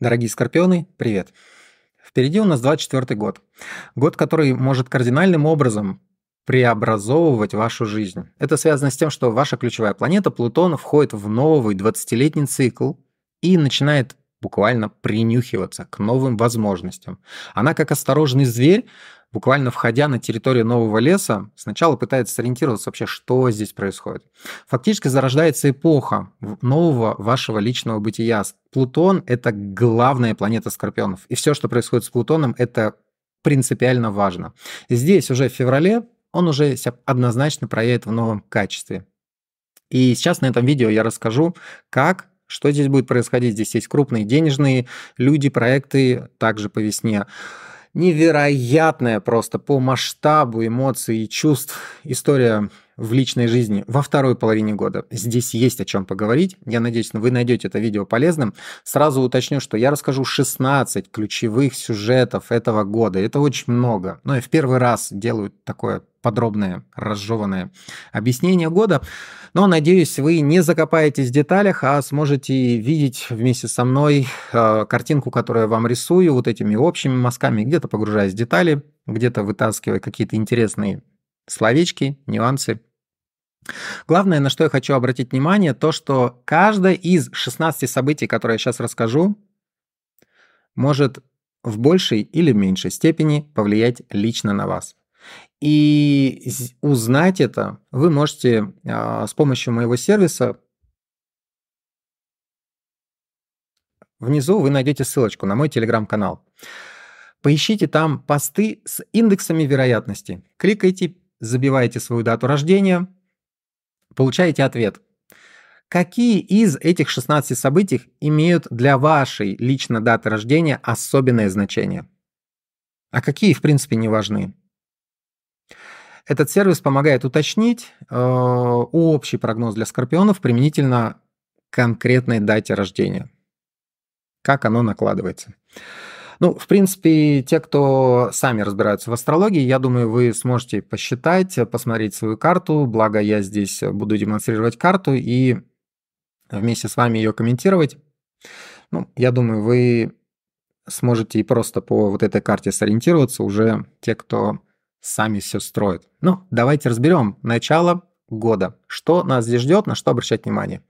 Дорогие скорпионы, привет! Впереди у нас 24 год. Год, который может кардинальным образом преобразовывать вашу жизнь. Это связано с тем, что ваша ключевая планета Плутон входит в новый 20-летний цикл и начинает буквально принюхиваться к новым возможностям. Она как осторожный зверь буквально входя на территорию нового леса, сначала пытается сориентироваться вообще, что здесь происходит. Фактически зарождается эпоха нового вашего личного бытия. Плутон – это главная планета Скорпионов. И все, что происходит с Плутоном, это принципиально важно. Здесь уже в феврале он уже себя однозначно проявит в новом качестве. И сейчас на этом видео я расскажу, как что здесь будет происходить. Здесь есть крупные денежные люди, проекты, также по весне невероятная просто по масштабу эмоций и чувств история в личной жизни во второй половине года. Здесь есть о чем поговорить. Я надеюсь, вы найдете это видео полезным. Сразу уточню, что я расскажу 16 ключевых сюжетов этого года. Это очень много. Но я в первый раз делаю такое подробное, разжеванное объяснение года. Но, надеюсь, вы не закопаетесь в деталях, а сможете видеть вместе со мной э, картинку, которую я вам рисую, вот этими общими мазками, где-то погружаясь в детали, где-то вытаскивая какие-то интересные словечки, нюансы. Главное, на что я хочу обратить внимание, то, что каждое из 16 событий, которые я сейчас расскажу, может в большей или меньшей степени повлиять лично на вас. И узнать это вы можете а, с помощью моего сервиса. Внизу вы найдете ссылочку на мой телеграм-канал. Поищите там посты с индексами вероятности. Кликайте, забиваете свою дату рождения, получаете ответ. Какие из этих 16 событий имеют для вашей лично даты рождения особенное значение? А какие, в принципе, не важны? Этот сервис помогает уточнить э, общий прогноз для скорпионов применительно конкретной дате рождения. Как оно накладывается. Ну, в принципе, те, кто сами разбираются в астрологии, я думаю, вы сможете посчитать, посмотреть свою карту. Благо, я здесь буду демонстрировать карту и вместе с вами ее комментировать. Ну, я думаю, вы сможете и просто по вот этой карте сориентироваться уже те, кто сами все строят. Ну, давайте разберем начало года. Что нас здесь ждет, на что обращать внимание.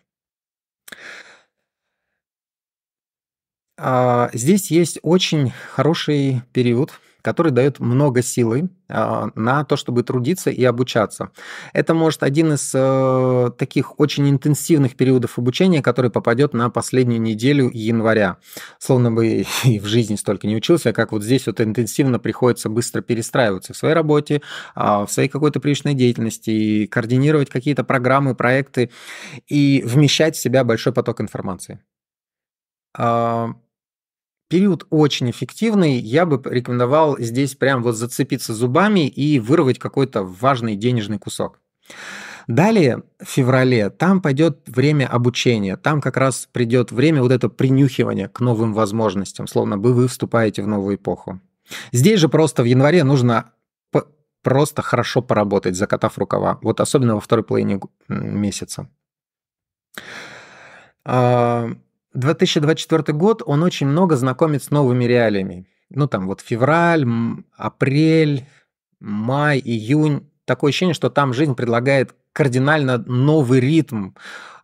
Здесь есть очень хороший период, который дает много силы а, на то, чтобы трудиться и обучаться. Это может один из э, таких очень интенсивных периодов обучения, который попадет на последнюю неделю января. Словно бы и в жизни столько не учился, как вот здесь вот интенсивно приходится быстро перестраиваться в своей работе, а, в своей какой-то привычной деятельности, и координировать какие-то программы, проекты и вмещать в себя большой поток информации. Период очень эффективный. Я бы рекомендовал здесь прям вот зацепиться зубами и вырвать какой-то важный денежный кусок. Далее, в феврале, там пойдет время обучения, там как раз придет время вот это принюхивания к новым возможностям, словно бы вы вступаете в новую эпоху. Здесь же просто в январе нужно просто хорошо поработать, закатав рукава, вот особенно во второй половине месяца. А, 2024 год, он очень много знакомит с новыми реалиями. Ну, там вот февраль, апрель, май, июнь. Такое ощущение, что там жизнь предлагает кардинально новый ритм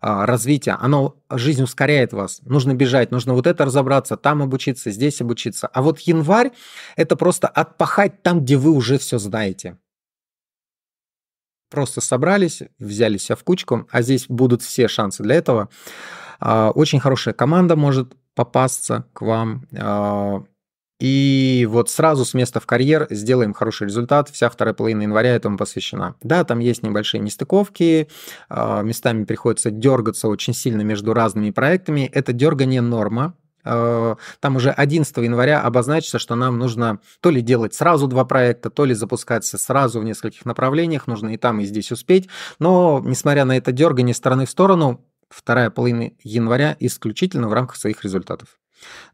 а, развития. Оно, жизнь ускоряет вас. Нужно бежать, нужно вот это разобраться, там обучиться, здесь обучиться. А вот январь – это просто отпахать там, где вы уже все знаете. Просто собрались, взяли себя в кучку, а здесь будут все шансы для этого. А, очень хорошая команда может попасться к вам. А, и вот сразу с места в карьер сделаем хороший результат. Вся вторая половина января этому посвящена. Да, там есть небольшие нестыковки, а, местами приходится дергаться очень сильно между разными проектами. Это дергание норма, там уже 11 января обозначится, что нам нужно то ли делать сразу два проекта, то ли запускаться сразу в нескольких направлениях, нужно и там, и здесь успеть. Но, несмотря на это дергание стороны в сторону, вторая половина января исключительно в рамках своих результатов.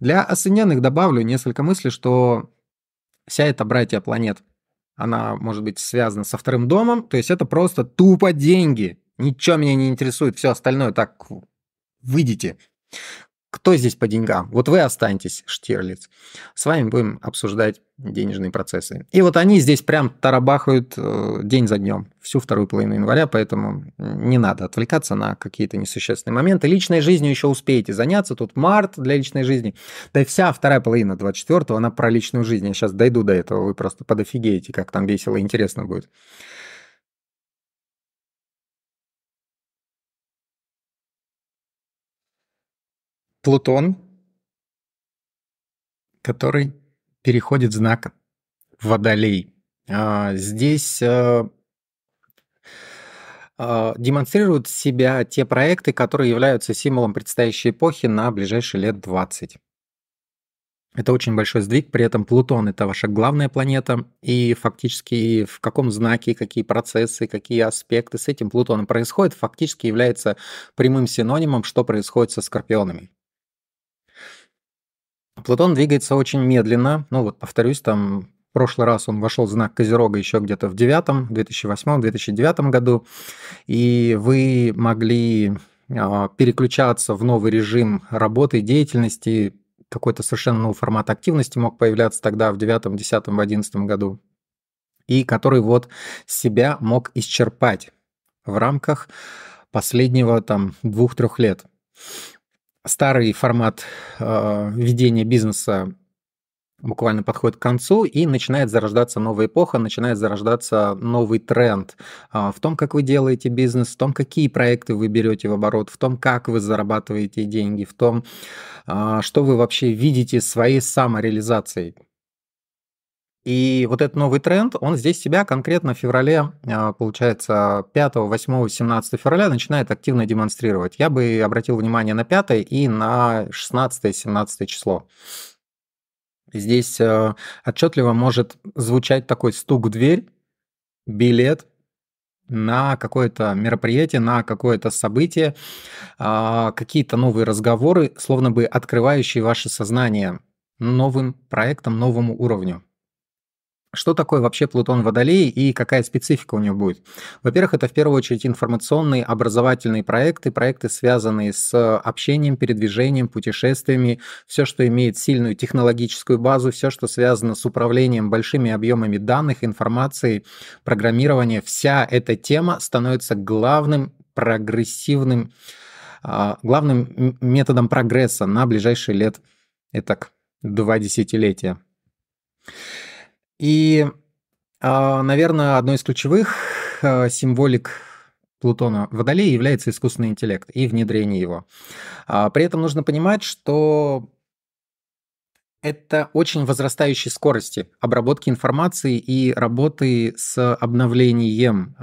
Для осененных добавлю несколько мыслей, что вся эта братья планет, она может быть связана со вторым домом, то есть это просто тупо деньги. Ничего меня не интересует, все остальное так выйдите. Кто здесь по деньгам? Вот вы останетесь, Штирлиц. С вами будем обсуждать денежные процессы. И вот они здесь прям тарабахают э, день за днем, всю вторую половину января, поэтому не надо отвлекаться на какие-то несущественные моменты. Личной жизнью еще успеете заняться. Тут март для личной жизни. Да и вся вторая половина 24-го, она про личную жизнь. Я сейчас дойду до этого, вы просто подофигеете, как там весело и интересно будет. Плутон, который переходит знак Водолей. А, здесь а, а, демонстрируют себя те проекты, которые являются символом предстоящей эпохи на ближайшие лет 20. Это очень большой сдвиг, при этом Плутон – это ваша главная планета, и фактически в каком знаке, какие процессы, какие аспекты с этим Плутоном происходят, фактически является прямым синонимом, что происходит со Скорпионами. Плутон двигается очень медленно. Ну вот, повторюсь, там в прошлый раз он вошел в знак Козерога еще где-то в 9, 2008-2009 году, и вы могли а, переключаться в новый режим работы деятельности, какой-то совершенно новый формат активности мог появляться тогда в 9, 10, 11 году, и который вот себя мог исчерпать в рамках последнего там двух-трех лет старый формат э, ведения бизнеса буквально подходит к концу, и начинает зарождаться новая эпоха, начинает зарождаться новый тренд э, в том, как вы делаете бизнес, в том, какие проекты вы берете в оборот, в том, как вы зарабатываете деньги, в том, э, что вы вообще видите своей самореализацией. И вот этот новый тренд, он здесь себя конкретно в феврале, а, получается, 5, 8, 17 февраля начинает активно демонстрировать. Я бы обратил внимание на 5 и на 16-17 число. Здесь а, отчетливо может звучать такой стук в дверь, билет на какое-то мероприятие, на какое-то событие, а, какие-то новые разговоры, словно бы открывающие ваше сознание новым проектом, новому уровню. Что такое вообще Плутон Водолей и какая специфика у него будет? Во-первых, это в первую очередь информационные, образовательные проекты, проекты, связанные с общением, передвижением, путешествиями, все, что имеет сильную технологическую базу, все, что связано с управлением большими объемами данных, информации, программирования. Вся эта тема становится главным прогрессивным, а, главным методом прогресса на ближайшие лет, итак, два десятилетия. И, а, наверное, одной из ключевых а, символик Плутона Водолея является искусственный интеллект и внедрение его. А, при этом нужно понимать, что это очень возрастающей скорости обработки информации и работы с обновлением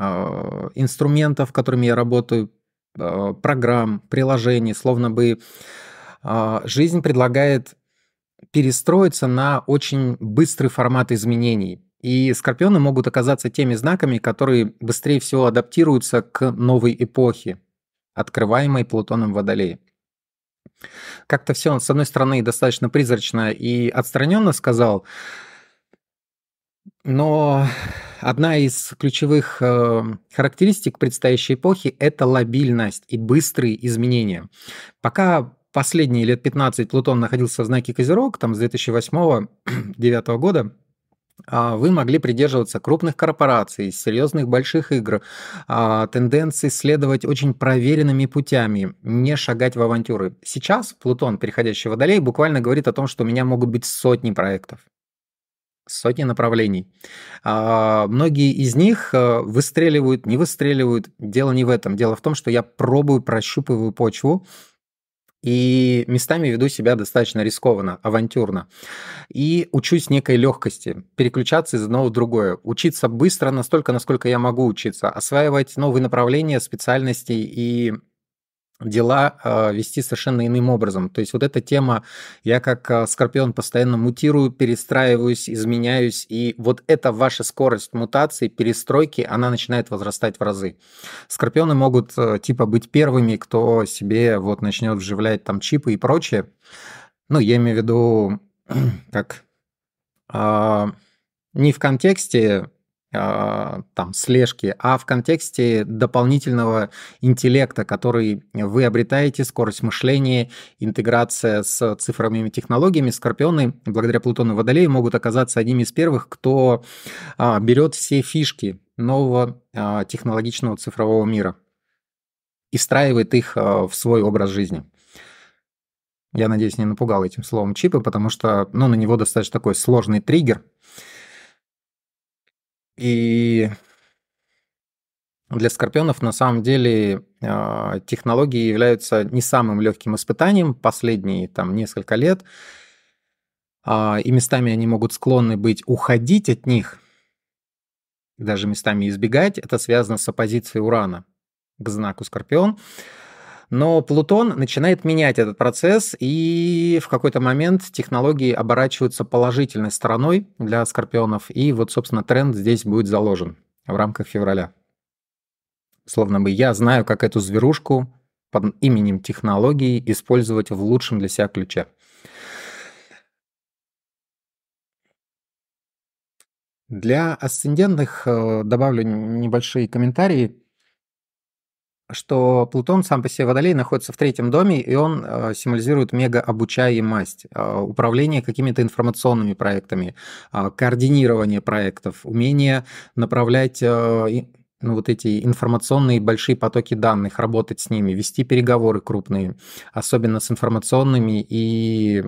инструментов, которыми я работаю, программ, приложений, словно бы жизнь предлагает перестроиться на очень быстрый формат изменений. И скорпионы могут оказаться теми знаками, которые быстрее всего адаптируются к новой эпохе, открываемой Плутоном Водолея. Как-то все, с одной стороны, достаточно призрачно и отстраненно сказал, но одна из ключевых э, характеристик предстоящей эпохи – это лобильность и быстрые изменения. Пока последние лет 15 Плутон находился в знаке Козерог, там с 2008-2009 года, а, вы могли придерживаться крупных корпораций, серьезных больших игр, а, тенденций следовать очень проверенными путями, не шагать в авантюры. Сейчас Плутон, переходящий в Водолей, буквально говорит о том, что у меня могут быть сотни проектов сотни направлений. А, многие из них э, выстреливают, не выстреливают. Дело не в этом. Дело в том, что я пробую, прощупываю почву, и местами веду себя достаточно рискованно, авантюрно. И учусь некой легкости, переключаться из одного в другое, учиться быстро настолько, насколько я могу учиться, осваивать новые направления, специальности и дела э, вести совершенно иным образом. То есть вот эта тема, я как э, скорпион постоянно мутирую, перестраиваюсь, изменяюсь, и вот эта ваша скорость мутации, перестройки, она начинает возрастать в разы. Скорпионы могут э, типа быть первыми, кто себе вот начнет вживлять там чипы и прочее. Ну, я имею в виду, как... Э, не в контексте а, там слежки, а в контексте дополнительного интеллекта, который вы обретаете, скорость мышления, интеграция с цифровыми технологиями, скорпионы, благодаря Плутону Водолею, могут оказаться одними из первых, кто а, берет все фишки нового а, технологичного цифрового мира и встраивает их в свой образ жизни. Я надеюсь, не напугал этим словом чипы, потому что ну, на него достаточно такой сложный триггер – и для скорпионов на самом деле а, технологии являются не самым легким испытанием последние там несколько лет. А, и местами они могут склонны быть уходить от них, даже местами избегать. Это связано с оппозицией Урана к знаку Скорпион. Но Плутон начинает менять этот процесс, и в какой-то момент технологии оборачиваются положительной стороной для скорпионов, и вот, собственно, тренд здесь будет заложен в рамках февраля. Словно бы я знаю, как эту зверушку под именем технологии использовать в лучшем для себя ключе. Для асцендентных э, добавлю небольшие комментарии что Плутон сам по себе Водолей находится в третьем доме, и он э, символизирует мега-обучаемость, э, управление какими-то информационными проектами, э, координирование проектов, умение направлять ну, вот эти информационные большие потоки данных, работать с ними, вести переговоры крупные, особенно с информационными и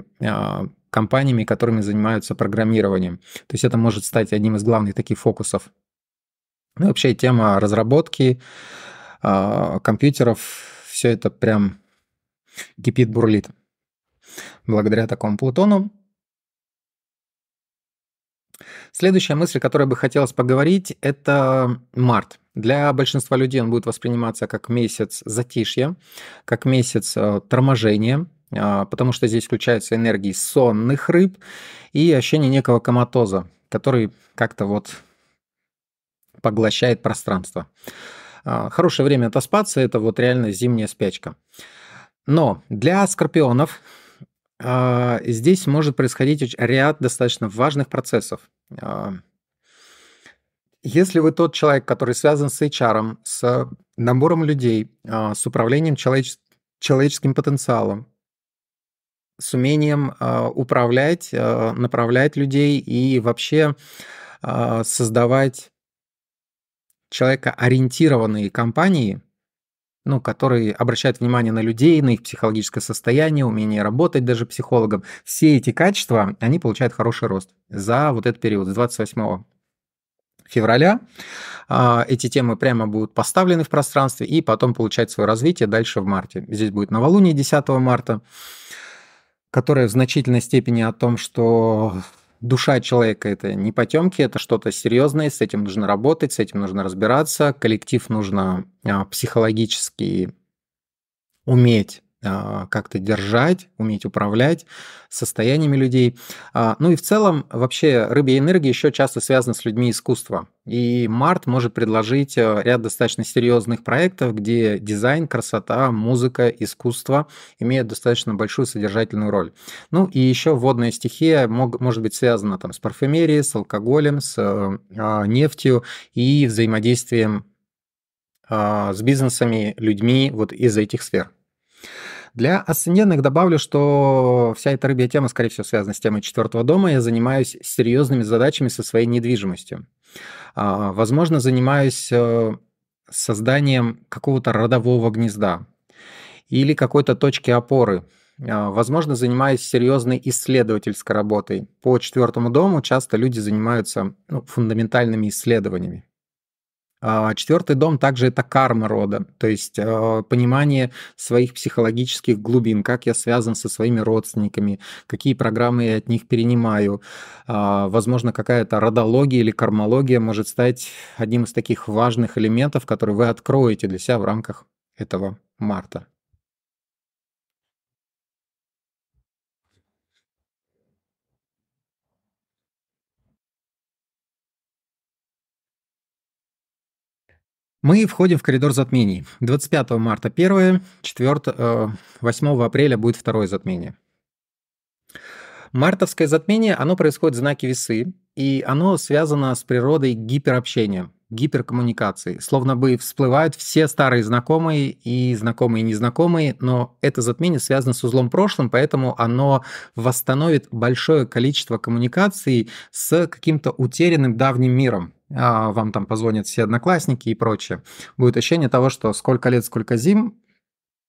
компаниями, которыми занимаются программированием. То есть это может стать одним из главных таких фокусов. Ну, вообще тема разработки, компьютеров, все это прям кипит, бурлит. Благодаря такому Плутону. Следующая мысль, о которой бы хотелось поговорить, это март. Для большинства людей он будет восприниматься как месяц затишья, как месяц э, торможения, а, потому что здесь включаются энергии сонных рыб и ощущение некого коматоза, который как-то вот поглощает пространство. А, хорошее время отоспаться – это вот реально зимняя спячка. Но для скорпионов а, здесь может происходить ряд достаточно важных процессов. А, если вы тот человек, который связан с HR, с набором людей, с управлением человеч... человеческим потенциалом, с умением управлять, направлять людей и вообще создавать человекоориентированные компании, ну, которые обращают внимание на людей, на их психологическое состояние, умение работать даже психологом, все эти качества, они получают хороший рост за вот этот период, с 28 февраля. А, эти темы прямо будут поставлены в пространстве и потом получать свое развитие дальше в марте. Здесь будет новолуние 10 марта, которое в значительной степени о том, что душа человека это не потемки, это что-то серьезное, с этим нужно работать, с этим нужно разбираться, коллектив нужно а, психологически уметь как-то держать, уметь управлять состояниями людей. А, ну и в целом вообще рыбья энергия еще часто связана с людьми искусства. И Март может предложить э, ряд достаточно серьезных проектов, где дизайн, красота, музыка, искусство имеют достаточно большую содержательную роль. Ну и еще водная стихия мог, может быть связана там, с парфюмерией, с алкоголем, с э, нефтью и взаимодействием э, с бизнесами, людьми вот из этих сфер. Для асцендентных добавлю, что вся эта рыбья тема, скорее всего, связана с темой четвертого дома. Я занимаюсь серьезными задачами со своей недвижимостью. А, возможно, занимаюсь э, созданием какого-то родового гнезда или какой-то точки опоры. А, возможно, занимаюсь серьезной исследовательской работой. По четвертому дому часто люди занимаются ну, фундаментальными исследованиями. А, Четвертый дом также это карма рода, то есть а, понимание своих психологических глубин, как я связан со своими родственниками, какие программы я от них перенимаю. А, возможно, какая-то родология или кармология может стать одним из таких важных элементов, которые вы откроете для себя в рамках этого марта. Мы входим в коридор затмений. 25 марта первое, 4, 8 апреля будет второе затмение. Мартовское затмение, оно происходит в знаке весы, и оно связано с природой гиперобщения, гиперкоммуникации. Словно бы всплывают все старые знакомые и знакомые и незнакомые, но это затмение связано с узлом прошлым, поэтому оно восстановит большое количество коммуникаций с каким-то утерянным давним миром. А, вам там позвонят все одноклассники и прочее. Будет ощущение того, что сколько лет, сколько зим,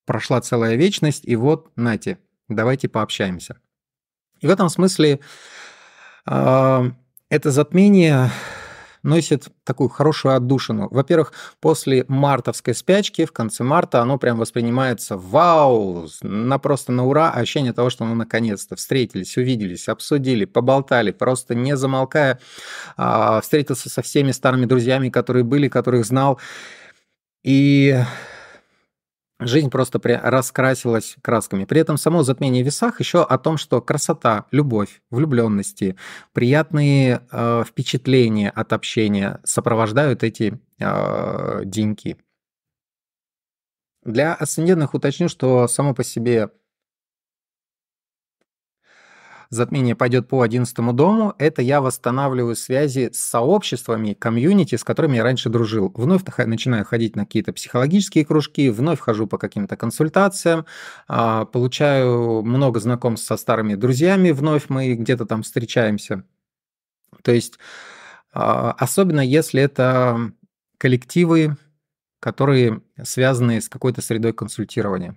прошла целая вечность, и вот, нате, давайте пообщаемся. И в этом смысле э, это затмение носит такую хорошую отдушину. Во-первых, после мартовской спячки в конце марта оно прям воспринимается вау, на просто на ура, ощущение того, что мы наконец-то встретились, увиделись, обсудили, поболтали, просто не замолкая, а, встретился со всеми старыми друзьями, которые были, которых знал. И жизнь просто раскрасилась красками. При этом само затмение в весах еще о том, что красота, любовь, влюбленности, приятные э, впечатления от общения сопровождают эти э, деньки. Для асцендентных уточню, что само по себе затмение пойдет по 11 дому, это я восстанавливаю связи с сообществами, комьюнити, с которыми я раньше дружил. Вновь начинаю ходить на какие-то психологические кружки, вновь хожу по каким-то консультациям, а, получаю много знакомств со старыми друзьями, вновь мы где-то там встречаемся. То есть, а, особенно если это коллективы, которые связаны с какой-то средой консультирования.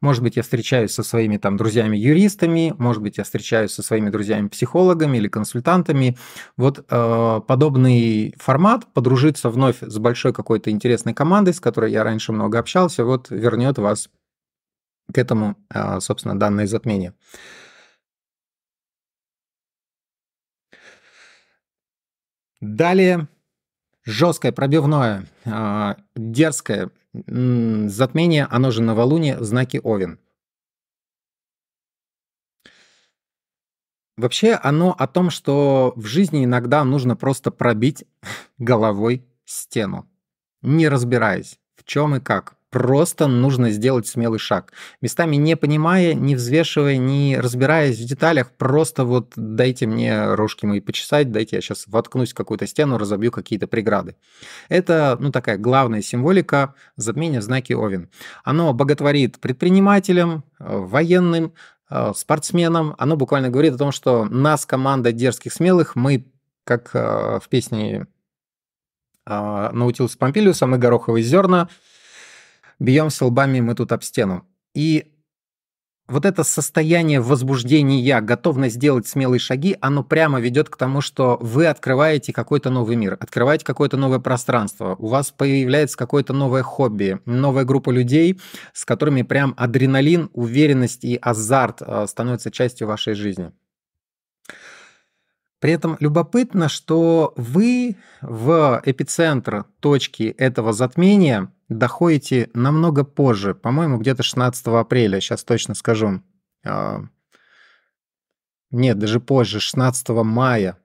Может быть, я встречаюсь со своими там друзьями-юристами, может быть, я встречаюсь со своими друзьями-психологами или консультантами. Вот э, подобный формат, подружиться вновь с большой какой-то интересной командой, с которой я раньше много общался, вот вернет вас к этому, э, собственно, данное затмение. Далее жесткое, пробивное, э, дерзкое, затмение, оно же новолуние в знаке Овен. Вообще оно о том, что в жизни иногда нужно просто пробить головой стену, не разбираясь в чем и как. Просто нужно сделать смелый шаг. Местами не понимая, не взвешивая, не разбираясь в деталях, просто вот дайте мне рожки мои почесать, дайте я сейчас воткнусь в какую-то стену, разобью какие-то преграды. Это, ну, такая главная символика затмения в знаке Овен. Оно боготворит предпринимателям, э, военным, э, спортсменам. Оно буквально говорит о том, что нас, команда дерзких смелых, мы, как э, в песне Наутилус Помпилиуса, мы гороховые зерна, бьемся лбами мы тут об стену. И вот это состояние возбуждения, готовность сделать смелые шаги, оно прямо ведет к тому, что вы открываете какой-то новый мир, открываете какое-то новое пространство, у вас появляется какое-то новое хобби, новая группа людей, с которыми прям адреналин, уверенность и азарт э, становятся частью вашей жизни. При этом любопытно, что вы в эпицентр точки этого затмения доходите намного позже, по-моему, где-то 16 апреля, сейчас точно скажу. А, нет, даже позже, 16 мая.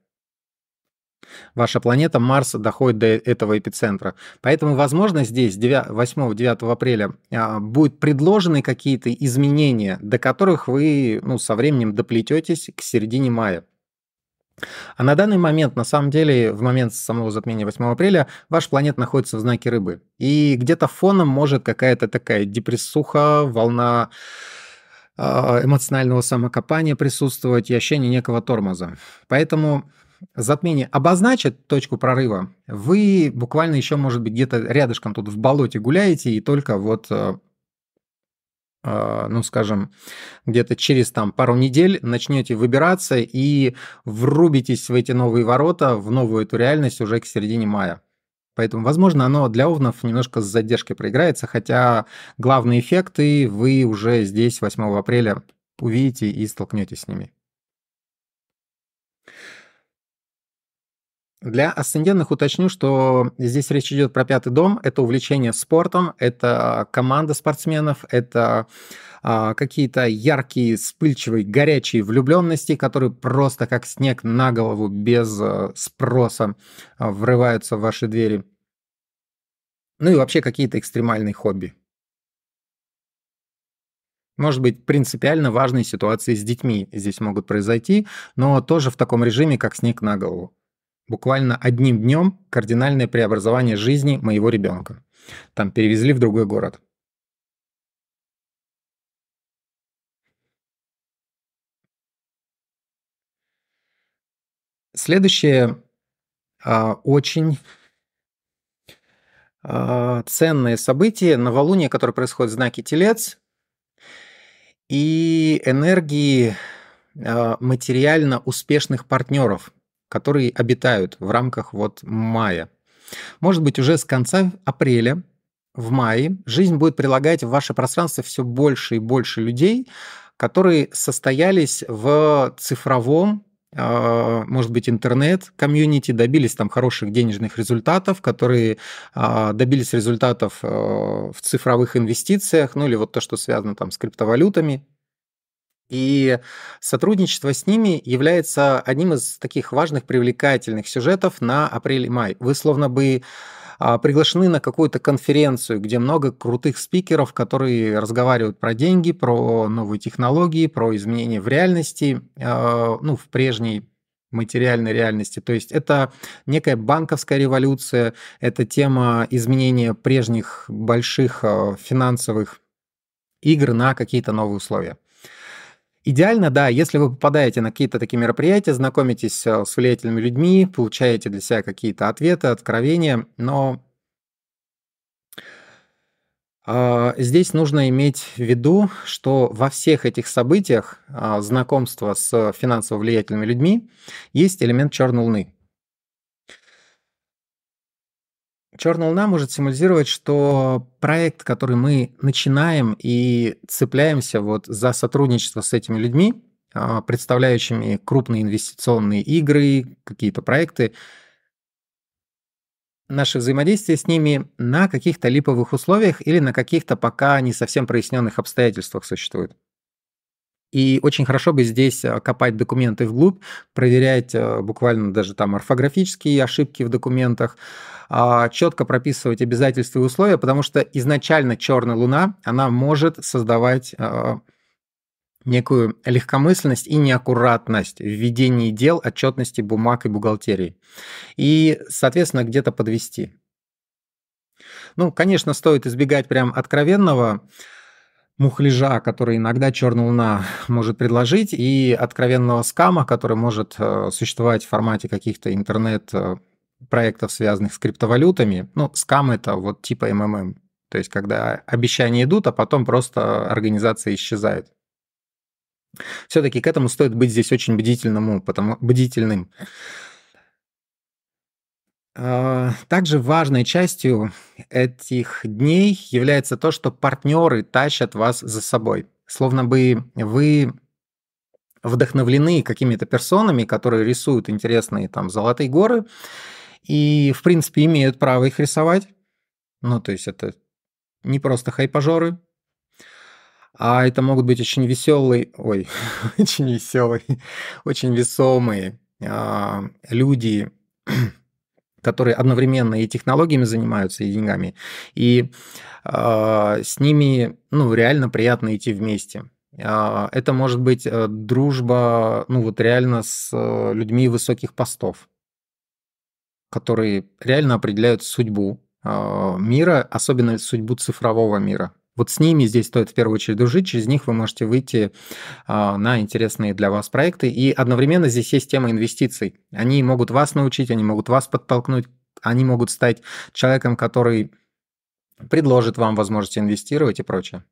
Ваша планета Марс доходит до этого эпицентра. Поэтому, возможно, здесь 8-9 апреля а, будут предложены какие-то изменения, до которых вы ну, со временем доплететесь к середине мая. А на данный момент, на самом деле, в момент самого затмения 8 апреля, ваш планета находится в знаке рыбы. И где-то фоном может какая-то такая депрессуха, волна а, эмоционального самокопания присутствовать и ощущение некого тормоза. Поэтому затмение обозначит точку прорыва, вы буквально еще, может быть, где-то рядышком тут в болоте гуляете, и только вот а, ну, скажем, где-то через там пару недель начнете выбираться и врубитесь в эти новые ворота, в новую эту реальность уже к середине мая. Поэтому, возможно, оно для овнов немножко с задержкой проиграется, хотя главные эффекты вы уже здесь 8 апреля увидите и столкнетесь с ними. Для асцендентных уточню, что здесь речь идет про пятый дом. Это увлечение спортом, это команда спортсменов, это а, какие-то яркие, вспыльчивые, горячие влюбленности, которые просто как снег на голову без а, спроса а, врываются в ваши двери. Ну и вообще какие-то экстремальные хобби. Может быть, принципиально важные ситуации с детьми здесь могут произойти, но тоже в таком режиме, как снег на голову. Буквально одним днем кардинальное преобразование жизни моего ребенка. Там перевезли в другой город. Следующее а, очень а, ценное событие, новолуние, которое происходит в знаке Телец, и энергии а, материально успешных партнеров, которые обитают в рамках вот мая. Может быть, уже с конца апреля в мае жизнь будет прилагать в ваше пространство все больше и больше людей, которые состоялись в цифровом а, может быть, интернет-комьюнити, добились там хороших денежных результатов, которые а, добились результатов а, в цифровых инвестициях, ну или вот то, что связано там с криптовалютами. И сотрудничество с ними является одним из таких важных привлекательных сюжетов на апрель май. Вы словно бы а, приглашены на какую-то конференцию, где много крутых спикеров, которые разговаривают про деньги, про новые технологии, про изменения в реальности, а, ну, в прежней материальной реальности. То есть это некая банковская революция, это тема изменения прежних больших а, финансовых игр на какие-то новые условия. Идеально, да, если вы попадаете на какие-то такие мероприятия, знакомитесь э, с влиятельными людьми, получаете для себя какие-то ответы, откровения, но э, здесь нужно иметь в виду, что во всех этих событиях э, знакомства с финансово влиятельными людьми есть элемент черной луны. Черная луна может символизировать, что проект, который мы начинаем и цепляемся вот за сотрудничество с этими людьми, а, представляющими крупные инвестиционные игры, какие-то проекты, наше взаимодействие с ними на каких-то липовых условиях или на каких-то пока не совсем проясненных обстоятельствах существует. И очень хорошо бы здесь а, копать документы вглубь, проверять а, буквально даже там орфографические ошибки в документах, а, четко прописывать обязательства и условия, потому что изначально черная луна, она может создавать некую легкомысленность и неаккуратность в ведении дел, отчетности бумаг и бухгалтерии. И, соответственно, где-то подвести. Ну, конечно, стоит избегать прям откровенного мухляжа, который иногда черная луна может предложить, и откровенного скама, который может э, существовать в формате каких-то интернет-проектов, связанных с криптовалютами. Ну, скам это вот типа МММ. То есть, когда обещания идут, а потом просто организация исчезает. Все-таки к этому стоит быть здесь очень бдительным, потому, бдительным. А, также важной частью этих дней является то, что партнеры тащат вас за собой. Словно бы вы вдохновлены какими-то персонами, которые рисуют интересные там золотые горы, и, в принципе, имеют право их рисовать. Ну, то есть это не просто хайпажоры, а это могут быть очень веселые, ой, очень веселые, очень весомые а, люди, которые одновременно и технологиями занимаются, и деньгами, и э, с ними ну, реально приятно идти вместе. Э, это может быть э, дружба, ну вот реально с э, людьми высоких постов, которые реально определяют судьбу э, мира, особенно судьбу цифрового мира. Вот с ними здесь стоит в первую очередь дружить, через них вы можете выйти а, на интересные для вас проекты. И одновременно здесь есть тема инвестиций. Они могут вас научить, они могут вас подтолкнуть, они могут стать человеком, который предложит вам возможность инвестировать и прочее.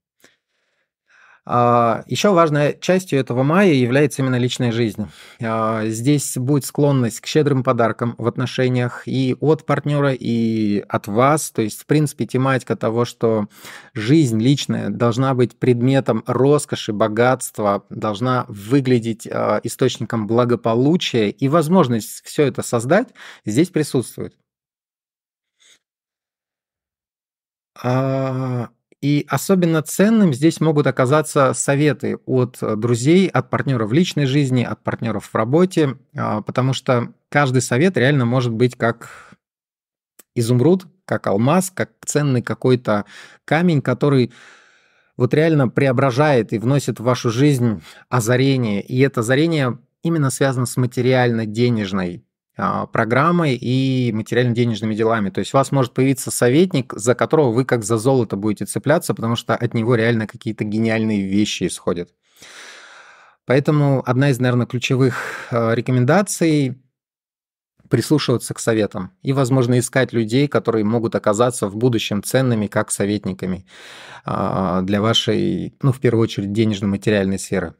А, Еще важной частью этого мая является именно личная жизнь. А, здесь будет склонность к щедрым подаркам в отношениях и от партнера, и от вас. То есть, в принципе, тематика того, что жизнь личная должна быть предметом роскоши, богатства, должна выглядеть а, источником благополучия, и возможность все это создать здесь присутствует. И особенно ценным здесь могут оказаться советы от э, друзей, от партнеров в личной жизни, от партнеров в работе, а, потому что каждый совет реально может быть как изумруд, как алмаз, как ценный какой-то камень, который вот реально преображает и вносит в вашу жизнь озарение. И это озарение именно связано с материально-денежной программой и материально-денежными делами. То есть у вас может появиться советник, за которого вы как за золото будете цепляться, потому что от него реально какие-то гениальные вещи исходят. Поэтому одна из, наверное, ключевых а, рекомендаций прислушиваться к советам и, возможно, искать людей, которые могут оказаться в будущем ценными как советниками а, для вашей, ну, в первую очередь, денежно-материальной сферы.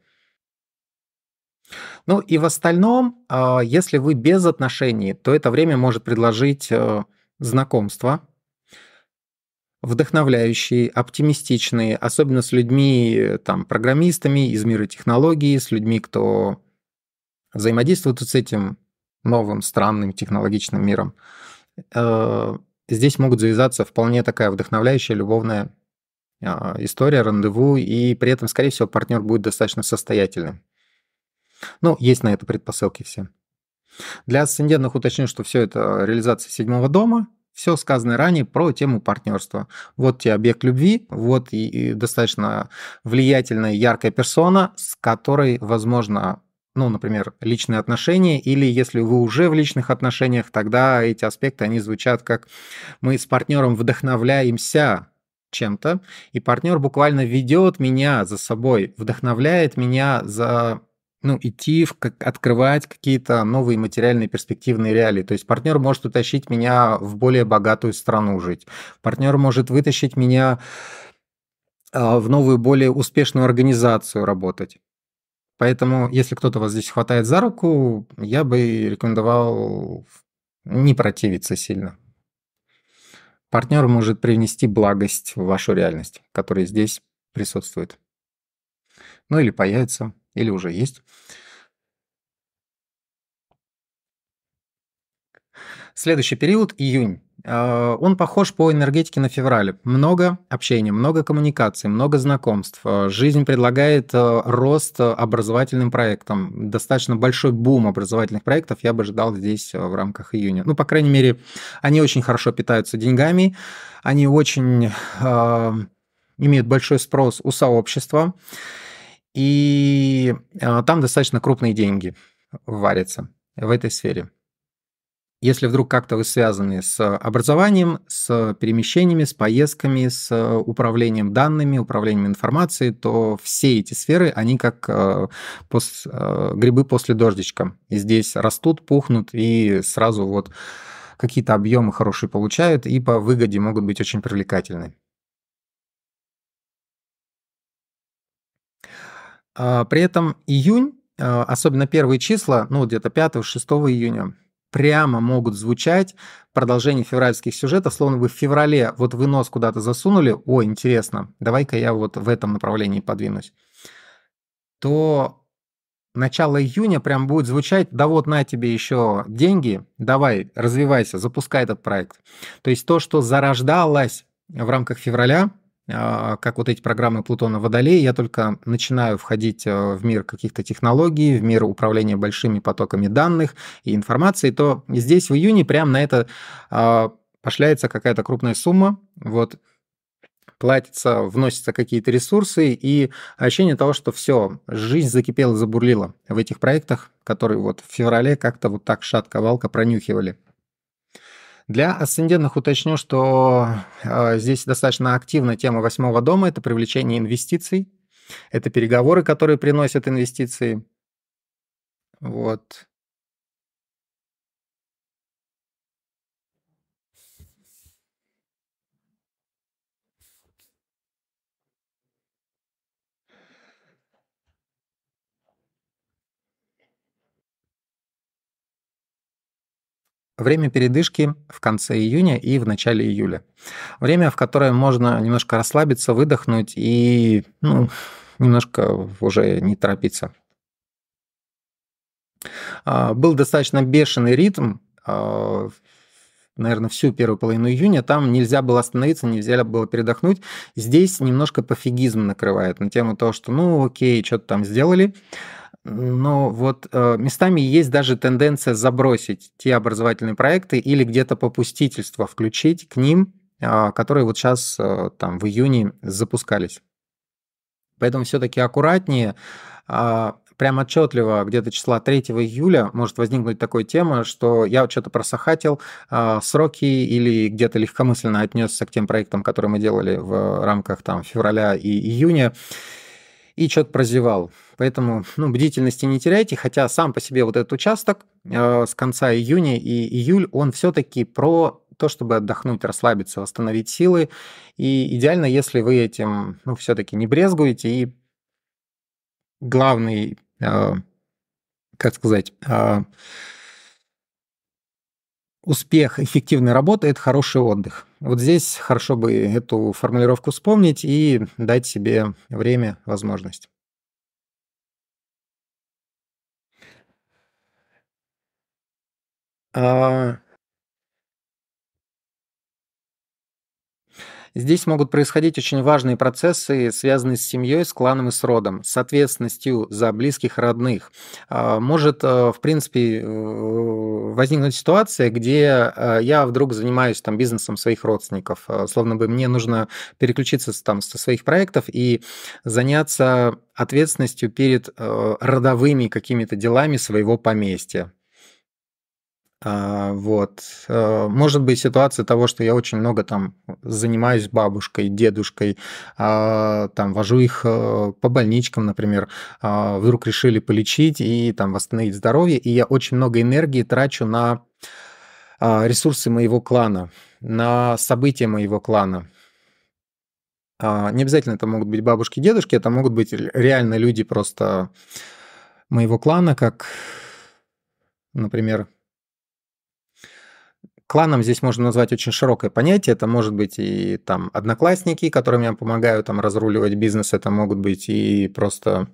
Ну и в остальном, а, если вы без отношений, то это время может предложить э, знакомства, вдохновляющие, оптимистичные, особенно с людьми, там, программистами из мира технологий, с людьми, кто взаимодействует с этим новым, странным технологичным миром. Э, здесь могут завязаться вполне такая вдохновляющая, любовная а, история, рандеву, и при этом, скорее всего, партнер будет достаточно состоятельным. Ну, есть на это предпосылки все. Для асцендентных уточню, что все это реализация седьмого дома, все сказанное ранее про тему партнерства. Вот тебе объект любви, вот и, и достаточно влиятельная, яркая персона, с которой, возможно, ну, например, личные отношения, или если вы уже в личных отношениях, тогда эти аспекты, они звучат как мы с партнером вдохновляемся чем-то, и партнер буквально ведет меня за собой, вдохновляет меня за ну, идти, в, как, открывать какие-то новые материальные перспективные реалии. То есть партнер может утащить меня в более богатую страну жить. Партнер может вытащить меня а, в новую, более успешную организацию работать. Поэтому, если кто-то вас здесь хватает за руку, я бы рекомендовал не противиться сильно. Партнер может привнести благость в вашу реальность, которая здесь присутствует. Ну или появится или уже есть. Следующий период – июнь. А, он похож по энергетике на феврале. Много общения, много коммуникаций, много знакомств. А, жизнь предлагает а, рост образовательным проектам. Достаточно большой бум образовательных проектов я бы ожидал здесь в рамках июня. Ну, по крайней мере, они очень хорошо питаются деньгами, они очень э, имеют большой спрос у сообщества. И а, там достаточно крупные деньги варятся в этой сфере. Если вдруг как-то вы связаны с образованием, с перемещениями, с поездками, с управлением данными, управлением информацией, то все эти сферы, они как пос, а, грибы после дождичка. И здесь растут, пухнут и сразу вот какие-то объемы хорошие получают и по выгоде могут быть очень привлекательны. При этом июнь, а, особенно первые числа, ну где-то 5-6 июня, прямо могут звучать продолжение февральских сюжетов, словно вы в феврале, вот вы нос куда-то засунули, о, интересно, давай-ка я вот в этом направлении подвинусь, то начало июня прям будет звучать, да вот на тебе еще деньги, давай, развивайся, запускай этот проект. То есть то, что зарождалось в рамках февраля, а, как вот эти программы Плутона Водолей, я только начинаю входить э, в мир каких-то технологий, в мир управления большими потоками данных и информации, то здесь в июне прямо на это а, пошляется какая-то крупная сумма, вот, платится, вносятся какие-то ресурсы, и ощущение того, что все, жизнь закипела, забурлила в этих проектах, которые вот в феврале как-то вот так шатко-валко пронюхивали. Для асцендентных уточню, что э, здесь достаточно активна тема восьмого дома, это привлечение инвестиций, это переговоры, которые приносят инвестиции. Вот. Время передышки в конце июня и в начале июля. Время, в которое можно немножко расслабиться, выдохнуть и ну, немножко уже не торопиться. А, был достаточно бешеный ритм, а, наверное, всю первую половину июня, там нельзя было остановиться, нельзя было передохнуть. Здесь немножко пофигизм накрывает на тему того, что ну окей, что-то там сделали, но вот э, местами есть даже тенденция забросить те образовательные проекты или где-то попустительство включить к ним, э, которые вот сейчас э, там в июне запускались. Поэтому все-таки аккуратнее. А, прям отчетливо где-то числа 3 июля может возникнуть такая тема, что я что-то просохатил а, сроки или где-то легкомысленно отнесся к тем проектам, которые мы делали в рамках там февраля и июня, и что-то прозевал. Поэтому ну, бдительности не теряйте, хотя сам по себе вот этот участок э, с конца июня и июль, он все-таки про то, чтобы отдохнуть, расслабиться, восстановить силы. И идеально, если вы этим ну, все-таки не брезгуете. И главный, э, как сказать, э, успех эффективной работы – это хороший отдых. Вот здесь хорошо бы эту формулировку вспомнить и дать себе время, возможность. А, Здесь могут происходить очень важные процессы, связанные с семьей, с кланом и с родом, с ответственностью за близких родных. А, может, э, в принципе, э, возникнуть ситуация, где э, я вдруг занимаюсь там бизнесом своих родственников, словно бы мне нужно переключиться там со своих проектов и заняться ответственностью перед родовыми какими-то делами своего поместья. А, вот. Э, может быть ситуация того, что я очень много там занимаюсь бабушкой, дедушкой, а, там вожу их э, по больничкам, например, а, вдруг решили полечить и там восстановить здоровье, и я очень много энергии трачу на ресурсы моего клана, на события моего клана. Не обязательно это могут быть бабушки, дедушки, это могут быть реально люди просто моего клана, как, например, Кланом здесь можно назвать очень широкое понятие. Это может быть и там одноклассники, которым я помогаю там разруливать бизнес. Это могут быть и просто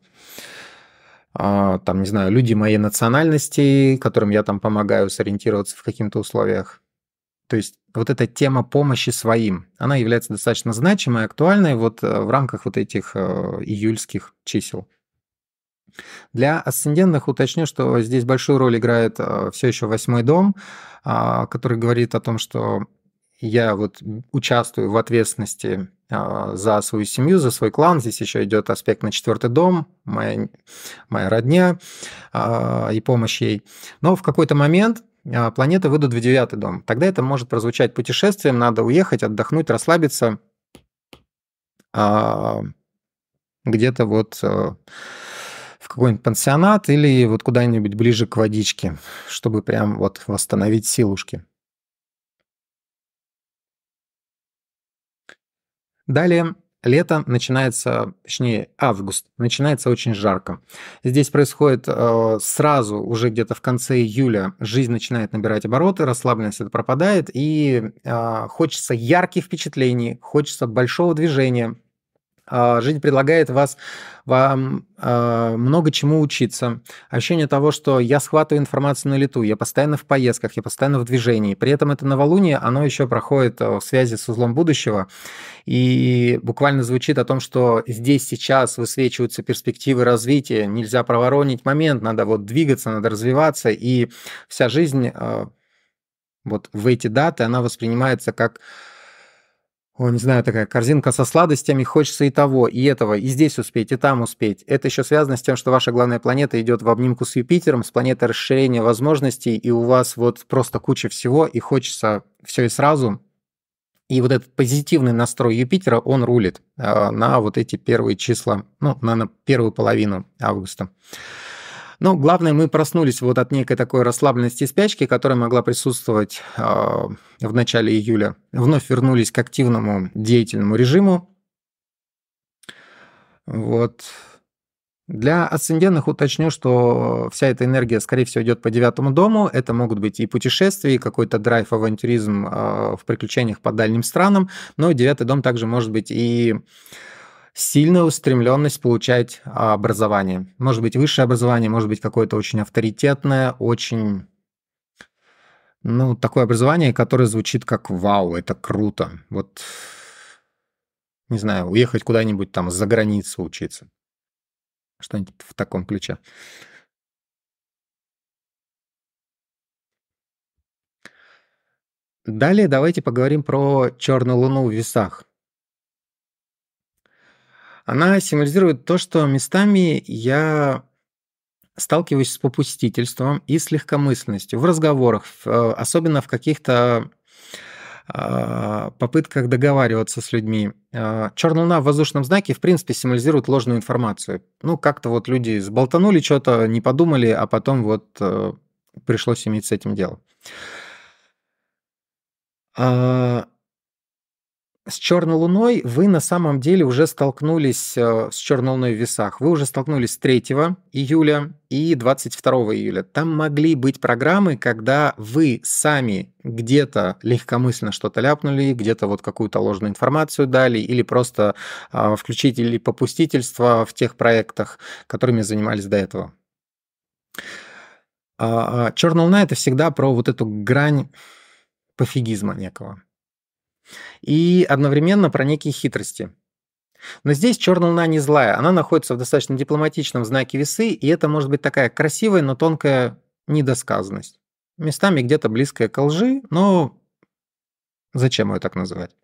а, там, не знаю, люди моей национальности, которым я там помогаю сориентироваться в каких-то условиях. То есть вот эта тема помощи своим, она является достаточно значимой, актуальной вот э, в рамках вот этих э, июльских чисел. Для асцендентных уточню, что здесь большую роль играет э, все еще восьмой дом, а, который говорит о том, что я вот участвую в ответственности а, за свою семью, за свой клан. Здесь еще идет аспект на четвертый дом, моя, моя родня а, и помощь ей. Но в какой-то момент планеты выйдут в девятый дом. Тогда это может прозвучать путешествием, надо уехать, отдохнуть, расслабиться где-то вот в какой-нибудь пансионат или вот куда-нибудь ближе к водичке, чтобы прям вот восстановить силушки. Далее лето начинается, точнее август, начинается очень жарко. Здесь происходит э, сразу, уже где-то в конце июля, жизнь начинает набирать обороты, расслабленность это пропадает, и э, хочется ярких впечатлений, хочется большого движения, жизнь предлагает вас, вам э, много чему учиться. Ощущение того, что я схватываю информацию на лету, я постоянно в поездках, я постоянно в движении. При этом это новолуние, оно еще проходит э, в связи с узлом будущего. И буквально звучит о том, что здесь сейчас высвечиваются перспективы развития, нельзя проворонить момент, надо вот двигаться, надо развиваться. И вся жизнь э, вот в эти даты, она воспринимается как о, не знаю, такая корзинка со сладостями, хочется и того, и этого, и здесь успеть, и там успеть. Это еще связано с тем, что ваша главная планета идет в обнимку с Юпитером, с планетой расширения возможностей, и у вас вот просто куча всего, и хочется все и сразу. И вот этот позитивный настрой Юпитера, он рулит э, на вот эти первые числа, ну, на первую половину августа. Но главное, мы проснулись вот от некой такой расслабленности спячки, которая могла присутствовать э, в начале июля. Вновь вернулись к активному деятельному режиму. Вот. Для асцендентных уточню, что вся эта энергия, скорее всего, идет по девятому дому. Это могут быть и путешествия, и какой-то драйв, авантюризм э, в приключениях по дальним странам. Но девятый дом также может быть и сильная устремленность получать а, образование. Может быть, высшее образование, может быть, какое-то очень авторитетное, очень... Ну, такое образование, которое звучит как «Вау, это круто». Вот, не знаю, уехать куда-нибудь там за границу учиться. Что-нибудь в таком ключе. Далее давайте поговорим про черную луну в весах. Она символизирует то, что местами я сталкиваюсь с попустительством и с легкомысленностью в разговорах, э, особенно в каких-то а, попытках договариваться с людьми. А, Черная луна в воздушном знаке, в принципе, символизирует ложную информацию. Ну, как-то вот люди сболтанули что-то, не подумали, а потом вот э, пришлось иметь с этим дело. А, с черной луной вы на самом деле уже столкнулись э, с черной луной в весах. Вы уже столкнулись с 3 июля и 22 июля. Там могли быть программы, когда вы сами где-то легкомысленно что-то ляпнули, где-то вот какую-то ложную информацию дали, или просто э, включили попустительство в тех проектах, которыми занимались до этого. А, а черная луна это всегда про вот эту грань пофигизма некого и одновременно про некие хитрости. Но здесь черная луна не злая, она находится в достаточно дипломатичном знаке весы, и это может быть такая красивая, но тонкая недосказанность. Местами где-то близкая к лжи, но зачем ее так называть?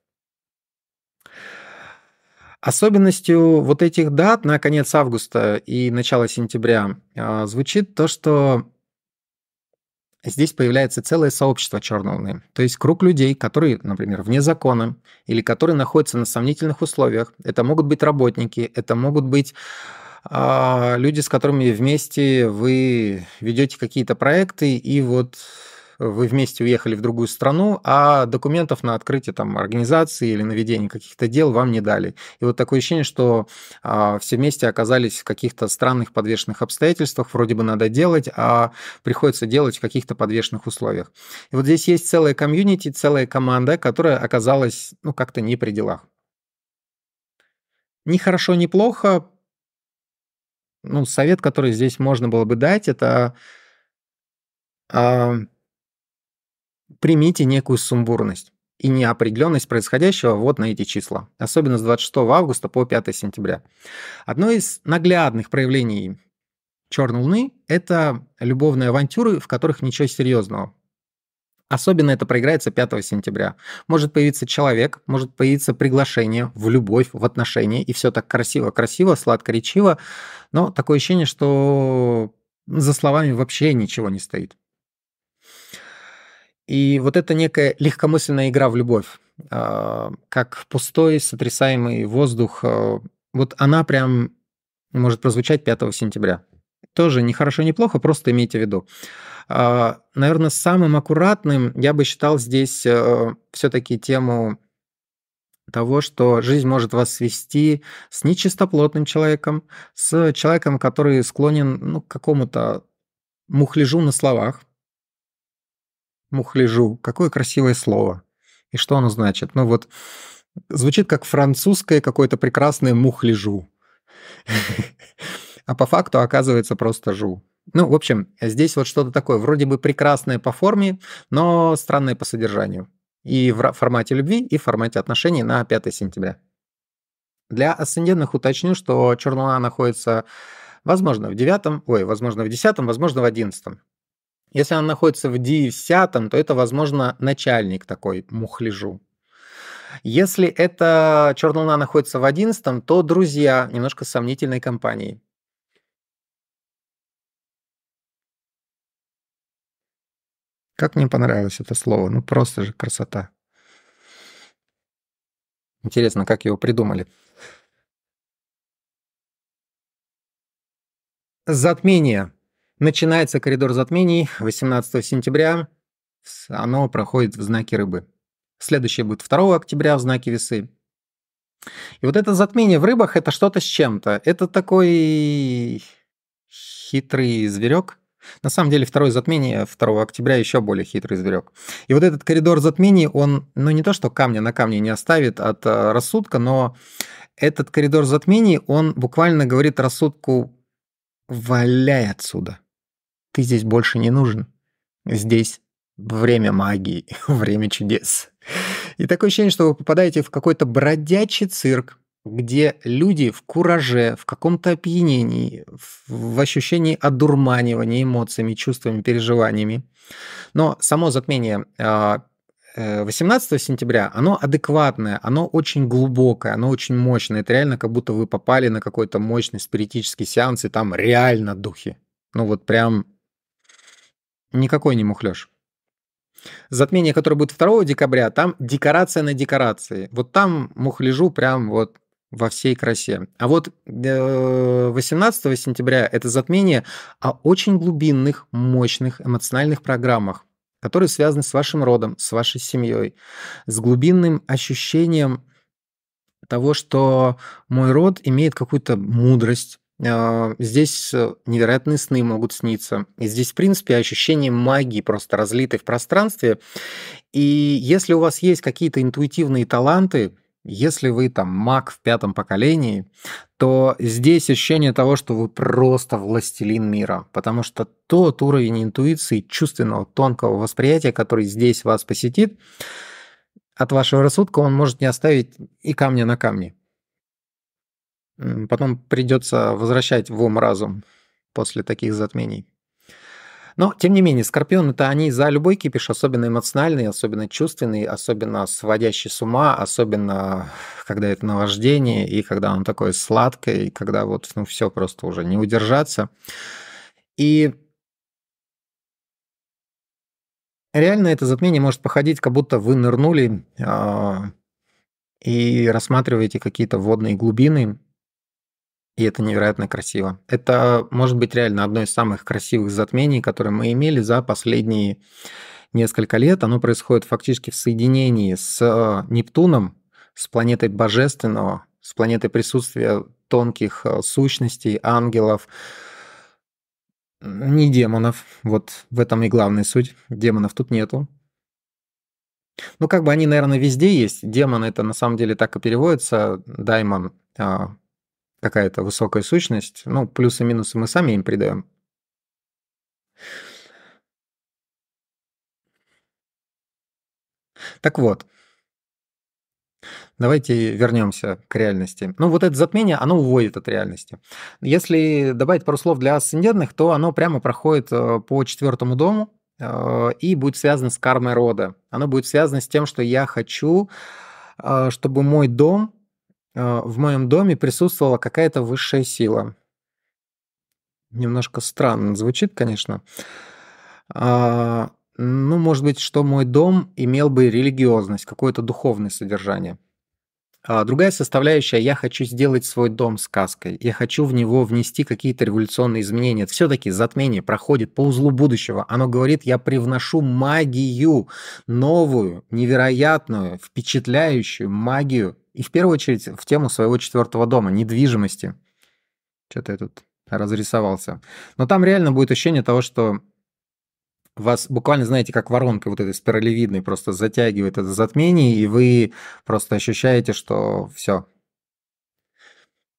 Особенностью вот этих дат на конец августа и начало сентября а, звучит то, что здесь появляется целое сообщество черной луны. То есть круг людей, которые, например, вне закона или которые находятся на сомнительных условиях. Это могут быть работники, это могут быть э, люди, с которыми вместе вы ведете какие-то проекты, и вот вы вместе уехали в другую страну, а документов на открытие там организации или на ведение каких-то дел вам не дали. И вот такое ощущение, что а, все вместе оказались в каких-то странных подвешенных обстоятельствах, вроде бы надо делать, а приходится делать в каких-то подвешенных условиях. И вот здесь есть целая комьюнити, целая команда, которая оказалась, ну, как-то не при делах. Ни хорошо, ни плохо. Ну, совет, который здесь можно было бы дать, это а, примите некую сумбурность и неопределенность происходящего вот на эти числа, особенно с 26 августа по 5 сентября. Одно из наглядных проявлений черной луны – это любовные авантюры, в которых ничего серьезного. Особенно это проиграется 5 сентября. Может появиться человек, может появиться приглашение в любовь, в отношения, и все так красиво-красиво, сладко-речиво, но такое ощущение, что за словами вообще ничего не стоит. И вот это некая легкомысленная игра в любовь, а, как пустой, сотрясаемый воздух, а, вот она прям может прозвучать 5 сентября. Тоже не хорошо, не плохо, просто имейте в виду. А, Наверное, самым аккуратным я бы считал здесь все-таки тему того, что жизнь может вас свести с нечистоплотным человеком, с человеком, который склонен ну, к какому-то мухляжу на словах, Мухлежу. Какое красивое слово. И что оно значит? Ну вот, звучит как французское какое-то прекрасное мухлежу. А по факту оказывается просто жу. Ну, в общем, здесь вот что-то такое, вроде бы прекрасное по форме, но странное по содержанию. И в формате любви, и в формате отношений на 5 сентября. Для асцендентных уточню, что черная находится, возможно, в девятом, ой, возможно, в десятом, возможно, в одиннадцатом. Если она находится в десятом, то это, возможно, начальник такой мухляжу. Если эта черная луна находится в одиннадцатом, то друзья немножко сомнительной компании. Как мне понравилось это слово. Ну, просто же красота. Интересно, как его придумали. Затмение. Начинается коридор затмений 18 сентября. Оно проходит в знаке рыбы. Следующее будет 2 октября в знаке весы. И вот это затмение в рыбах это что-то с чем-то. Это такой хитрый зверек. На самом деле второе затмение 2 октября еще более хитрый зверек. И вот этот коридор затмений, он, ну не то, что камня на камне не оставит от э, рассудка, но этот коридор затмений, он буквально говорит рассудку «валяй отсюда» ты здесь больше не нужен. Здесь время магии, время чудес. И такое ощущение, что вы попадаете в какой-то бродячий цирк, где люди в кураже, в каком-то опьянении, в ощущении одурманивания эмоциями, чувствами, переживаниями. Но само затмение а, 18 сентября, оно адекватное, оно очень глубокое, оно очень мощное. Это реально как будто вы попали на какой-то мощный спиритический сеанс, и там реально духи. Ну вот прям никакой не мухлёж. Затмение, которое будет 2 декабря, там декорация на декорации. Вот там мухляжу прям вот во всей красе. А вот 18 э, сентября это затмение о очень глубинных, мощных эмоциональных программах, которые связаны с вашим родом, с вашей семьей, с глубинным ощущением того, что мой род имеет какую-то мудрость, Здесь невероятные сны могут сниться. И здесь, в принципе, ощущение магии просто разлитой в пространстве. И если у вас есть какие-то интуитивные таланты, если вы там маг в пятом поколении, то здесь ощущение того, что вы просто властелин мира, потому что тот уровень интуиции, чувственного, тонкого восприятия, который здесь вас посетит, от вашего рассудка он может не оставить и камня на камне. Потом придется возвращать в ум разум после таких затмений. Но, тем не менее, Скорпион это они за любой кипиш, особенно эмоциональный, особенно чувственный, особенно сводящий с ума, особенно когда это наваждение, и когда он такой сладкое, и когда вот ну, все просто уже не удержаться. И реально это затмение может походить, как будто вы нырнули э, и рассматриваете какие-то водные глубины, и это невероятно красиво. Это может быть реально одно из самых красивых затмений, которые мы имели за последние несколько лет. Оно происходит фактически в соединении с э, Нептуном, с планетой Божественного, с планетой присутствия тонких э, сущностей, ангелов, не демонов. Вот в этом и главная суть. Демонов тут нету. Ну, как бы они, наверное, везде есть. Демон это на самом деле так и переводится. Даймон а, какая-то высокая сущность, ну, плюсы-минусы мы сами им придаем. Так вот, давайте вернемся к реальности. Ну, вот это затмение, оно уводит от реальности. Если добавить пару слов для асцендентных, то оно прямо проходит э, по четвертому дому э, и будет связано с кармой рода. Оно будет связано с тем, что я хочу, э, чтобы мой дом в моем доме присутствовала какая-то высшая сила. Немножко странно звучит, конечно. А, ну, может быть, что мой дом имел бы религиозность, какое-то духовное содержание. А другая составляющая, я хочу сделать свой дом сказкой. Я хочу в него внести какие-то революционные изменения. Все-таки затмение проходит по узлу будущего. Оно говорит, я привношу магию, новую, невероятную, впечатляющую магию и в первую очередь в тему своего четвертого дома, недвижимости. Что-то я тут разрисовался. Но там реально будет ощущение того, что вас буквально, знаете, как воронка вот этой спиралевидной просто затягивает это затмение, и вы просто ощущаете, что все,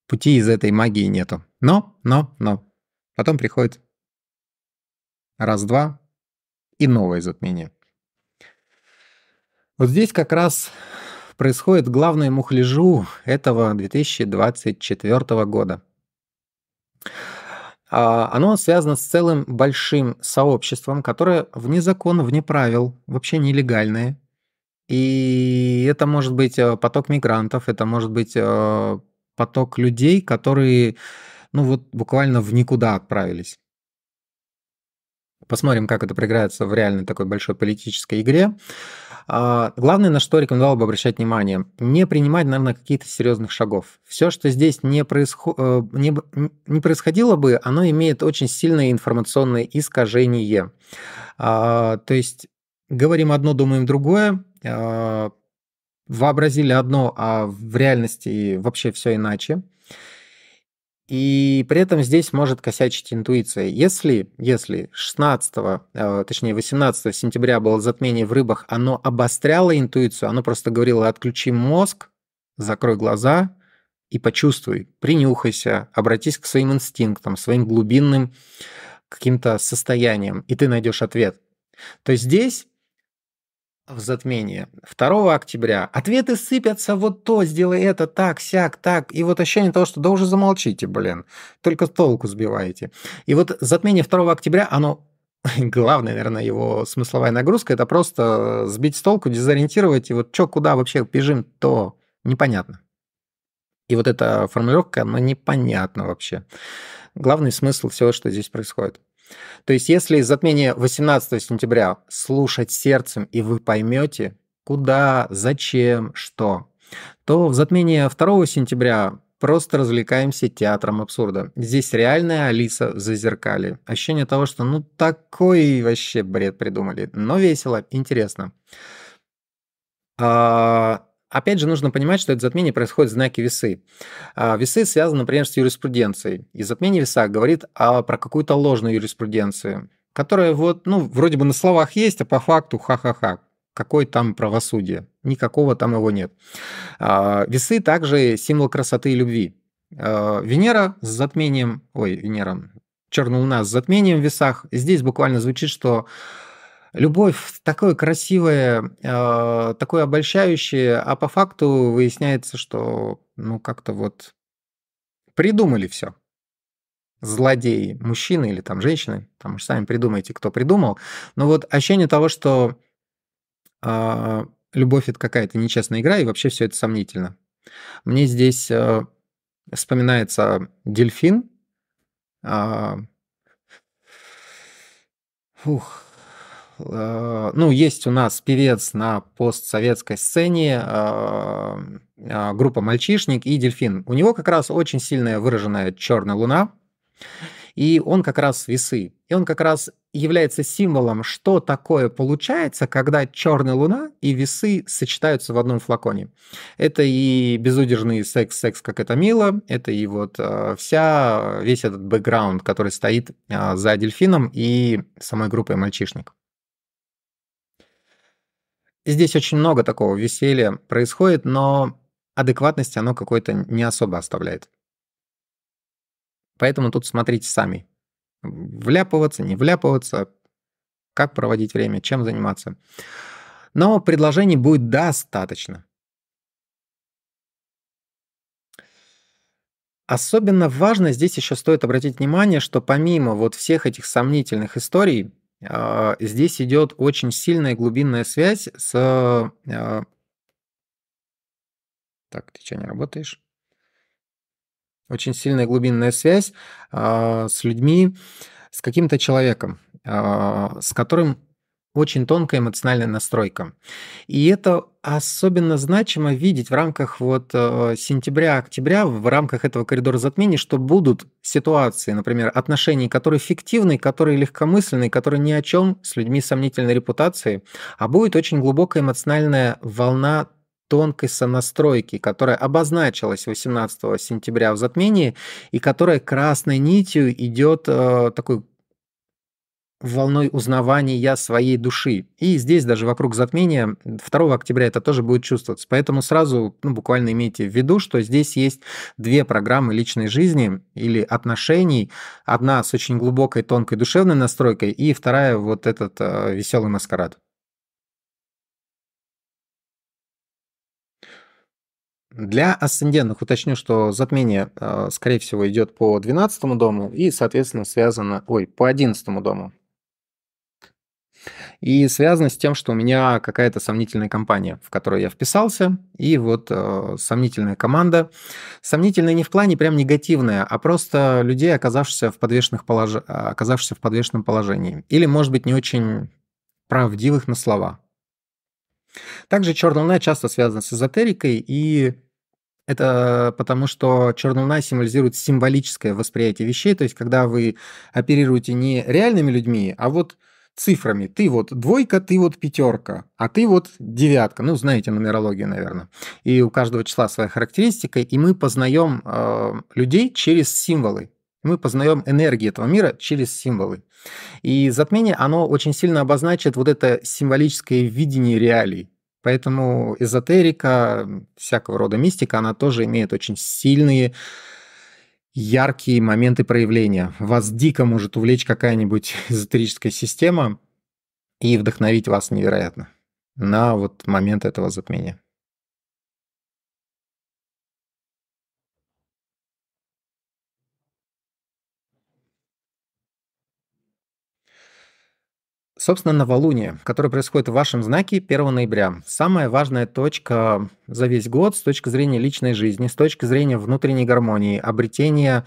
пути из этой магии нету. Но, но, но. Потом приходит раз-два и новое затмение. Вот здесь как раз происходит главное мухляжу этого 2024 года. А, оно связано с целым большим сообществом, которое вне закона, вне правил, вообще нелегальное. И это может быть э, поток мигрантов, это может быть э, поток людей, которые ну вот буквально в никуда отправились. Посмотрим, как это проиграется в реальной такой большой политической игре. А, главное, на что рекомендовал бы обращать внимание, не принимать, наверное, каких-то серьезных шагов. Все, что здесь не, происход... Э, не... не происходило бы, оно имеет очень сильное информационное искажение. А, то есть говорим одно, думаем другое, а, вообразили одно, а в реальности вообще все иначе. И при этом здесь может косячить интуиция. Если, если 16, э, точнее 18 сентября было затмение в рыбах, оно обостряло интуицию, оно просто говорило «отключи мозг, закрой глаза и почувствуй, принюхайся, обратись к своим инстинктам, своим глубинным каким-то состояниям, и ты найдешь ответ». То здесь в затмении 2 октября ответы сыпятся, вот то, сделай это, так, сяк, так. И вот ощущение того, что да уже замолчите, блин, только толку сбиваете. И вот затмение 2 октября, оно главная, наверное, его смысловая нагрузка, это просто сбить с толку, дезориентировать, и вот что, куда вообще бежим, то непонятно. И вот эта формулировка, она непонятна вообще. Главный смысл всего, что здесь происходит. То есть, если затмение 18 сентября слушать сердцем, и вы поймете, куда, зачем, что, то в затмении 2 сентября просто развлекаемся театром абсурда. Здесь реальная Алиса в зазеркале. Ощущение того, что ну такой вообще бред придумали. Но весело, интересно. А, опять же, нужно понимать, что это затмение происходит в знаке весы. А, весы связаны, например, с юриспруденцией. И затмение веса говорит о, про какую-то ложную юриспруденцию, которая вот, ну, вроде бы на словах есть, а по факту ха-ха-ха. Какое там правосудие? Никакого там его нет. А, весы также символ красоты и любви. А, Венера с затмением, ой, Венера, черная луна с затмением в весах. Здесь буквально звучит, что любовь такое красивое, а, такое обольщающее, а по факту выясняется, что ну как-то вот придумали все. Злодеи, мужчины или там женщины, там уж сами придумайте, кто придумал. Но вот ощущение того, что а, любовь это какая-то нечестная игра, и вообще все это сомнительно. Мне здесь э, вспоминается дельфин. Э, фух. Э, ну, есть у нас певец на постсоветской сцене, э, э, группа «Мальчишник» и «Дельфин». У него как раз очень сильная выраженная черная луна, и он как раз весы. И он как раз является символом, что такое получается, когда черная луна и весы сочетаются в одном флаконе. Это и безудержный секс, секс, как это мило, это и вот вся, весь этот бэкграунд, который стоит за дельфином и самой группой мальчишник. Здесь очень много такого веселья происходит, но адекватности оно какой-то не особо оставляет. Поэтому тут смотрите сами. Вляпываться, не вляпываться, как проводить время, чем заниматься. Но предложений будет достаточно. Особенно важно здесь еще стоит обратить внимание, что помимо вот всех этих сомнительных историй, здесь идет очень сильная глубинная связь с... Э, так, ты что, не работаешь? очень сильная глубинная связь э, с людьми, с каким-то человеком, с которым очень тонкая эмоциональная настройка. И это особенно значимо видеть в рамках вот э, сентября-октября, в рамках этого коридора затмений, что будут ситуации, например, отношений, которые фиктивные, которые легкомысленные, которые ни о чем с людьми сомнительной репутацией, а будет очень глубокая эмоциональная волна тонкой сонастройки, которая обозначилась 18 сентября в затмении и которая красной нитью идет э, такой волной узнавания своей души. И здесь даже вокруг затмения 2 октября это тоже будет чувствоваться. Поэтому сразу ну, буквально имейте в виду, что здесь есть две программы личной жизни или отношений. Одна с очень глубокой, тонкой душевной настройкой, и вторая вот этот э, веселый маскарад. Для асцендентных уточню, что затмение, э, скорее всего, идет по 12 дому и, соответственно, связано, ой, по 11 дому. И связано с тем, что у меня какая-то сомнительная компания, в которую я вписался, и вот э, сомнительная команда. Сомнительная не в плане прям негативная, а просто людей, оказавшихся в, подвешенных полож... оказавшихся в подвешенном положении. Или, может быть, не очень правдивых на слова. Также черная луна часто связана с эзотерикой, и это потому, что черная луна символизирует символическое восприятие вещей, то есть когда вы оперируете не реальными людьми, а вот цифрами. Ты вот двойка, ты вот пятерка, а ты вот девятка. Ну, знаете нумерологию, наверное. И у каждого числа своя характеристика, и мы познаем э, людей через символы. Мы познаем энергии этого мира через символы. И затмение, оно очень сильно обозначит вот это символическое видение реалий. Поэтому эзотерика, всякого рода мистика, она тоже имеет очень сильные, яркие моменты проявления. Вас дико может увлечь какая-нибудь эзотерическая система и вдохновить вас невероятно на вот момент этого затмения. Собственно, новолуние, которое происходит в вашем знаке 1 ноября. Самая важная точка за весь год с точки зрения личной жизни, с точки зрения внутренней гармонии, обретения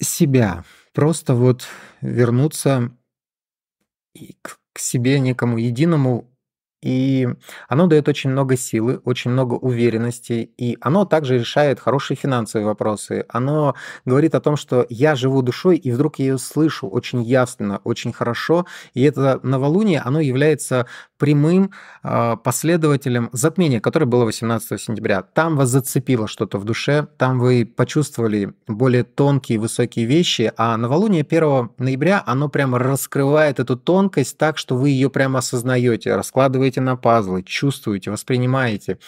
себя. Просто вот вернуться к себе некому единому и оно дает очень много силы, очень много уверенности, и оно также решает хорошие финансовые вопросы. Оно говорит о том, что я живу душой, и вдруг я ее слышу очень ясно, очень хорошо. И это новолуние, оно является прямым э, последователем затмения, которое было 18 сентября. Там вас зацепило что-то в душе, там вы почувствовали более тонкие, высокие вещи, а новолуние 1 ноября, оно прямо раскрывает эту тонкость так, что вы ее прямо осознаете, раскладываете на пазлы, чувствуете, воспринимаете.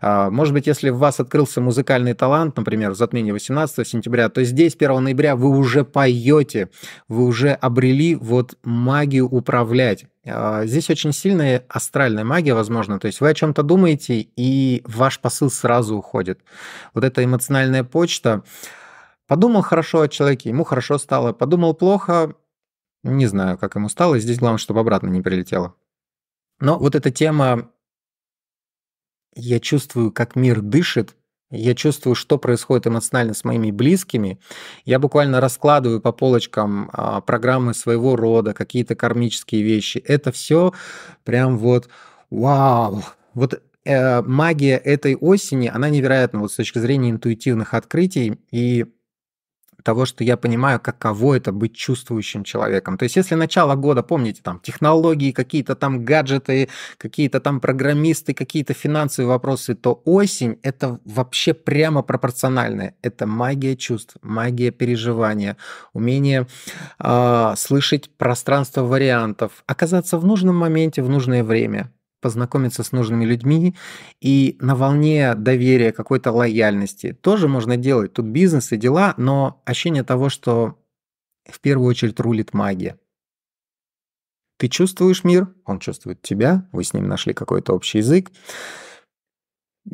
Э, может быть, если в вас открылся музыкальный талант, например, в затмении 18 сентября, то здесь 1 ноября вы уже поете, вы уже обрели вот магию управлять. А, здесь очень сильная астральная магия, возможно. То есть вы о чем-то думаете, и ваш посыл сразу уходит. Вот эта эмоциональная почта. Подумал хорошо о человеке, ему хорошо стало. Подумал плохо, не знаю, как ему стало. Здесь главное, чтобы обратно не прилетело. Но вот эта тема, я чувствую, как мир дышит, я чувствую, что происходит эмоционально с моими близкими. Я буквально раскладываю по полочкам а, программы своего рода, какие-то кармические вещи. Это все прям вот вау. Вот э, магия этой осени, она невероятна вот с точки зрения интуитивных открытий. И того, что я понимаю, каково это быть чувствующим человеком. То есть, если начало года, помните, там технологии, какие-то там гаджеты, какие-то там программисты, какие-то финансовые вопросы, то осень это вообще прямо пропорциональное. Это магия чувств, магия переживания, умение э, слышать пространство вариантов, оказаться в нужном моменте, в нужное время познакомиться с нужными людьми и на волне доверия, какой-то лояльности тоже можно делать. Тут бизнес и дела, но ощущение того, что в первую очередь рулит магия. Ты чувствуешь мир, он чувствует тебя, вы с ним нашли какой-то общий язык.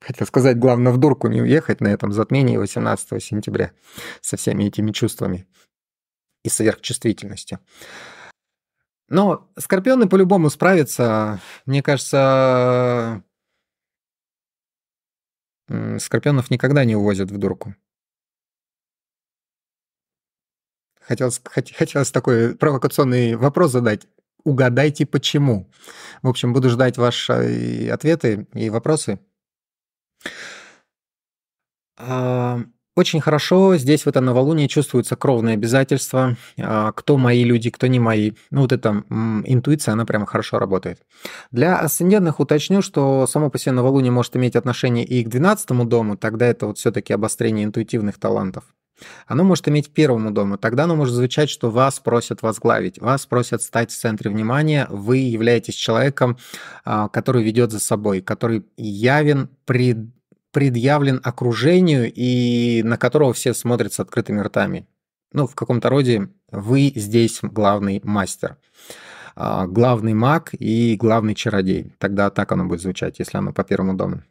Хотел сказать, главное в дурку не уехать на этом затмении 18 сентября со всеми этими чувствами и сверхчувствительностью. Но скорпионы по-любому справятся. Мне кажется, скорпионов никогда не увозят в дурку. Хотелось, хотелось такой провокационный вопрос задать. Угадайте, почему. В общем, буду ждать ваши ответы и вопросы. А, очень хорошо здесь в этом новолунии чувствуются кровные обязательства, а, кто мои люди, кто не мои. Ну вот эта интуиция, она прямо хорошо работает. Для асцендентных уточню, что само по себе новолуние может иметь отношение и к 12 дому, тогда это вот все-таки обострение интуитивных талантов. Оно может иметь первому дому, тогда оно может звучать, что вас просят возглавить, вас просят стать в центре внимания, вы являетесь человеком, а, который ведет за собой, который явен пред предъявлен окружению и на которого все смотрят с открытыми ртами. Ну, в каком-то роде вы здесь главный мастер, а, главный маг и главный чародей. Тогда так оно будет звучать, если оно по первому дому.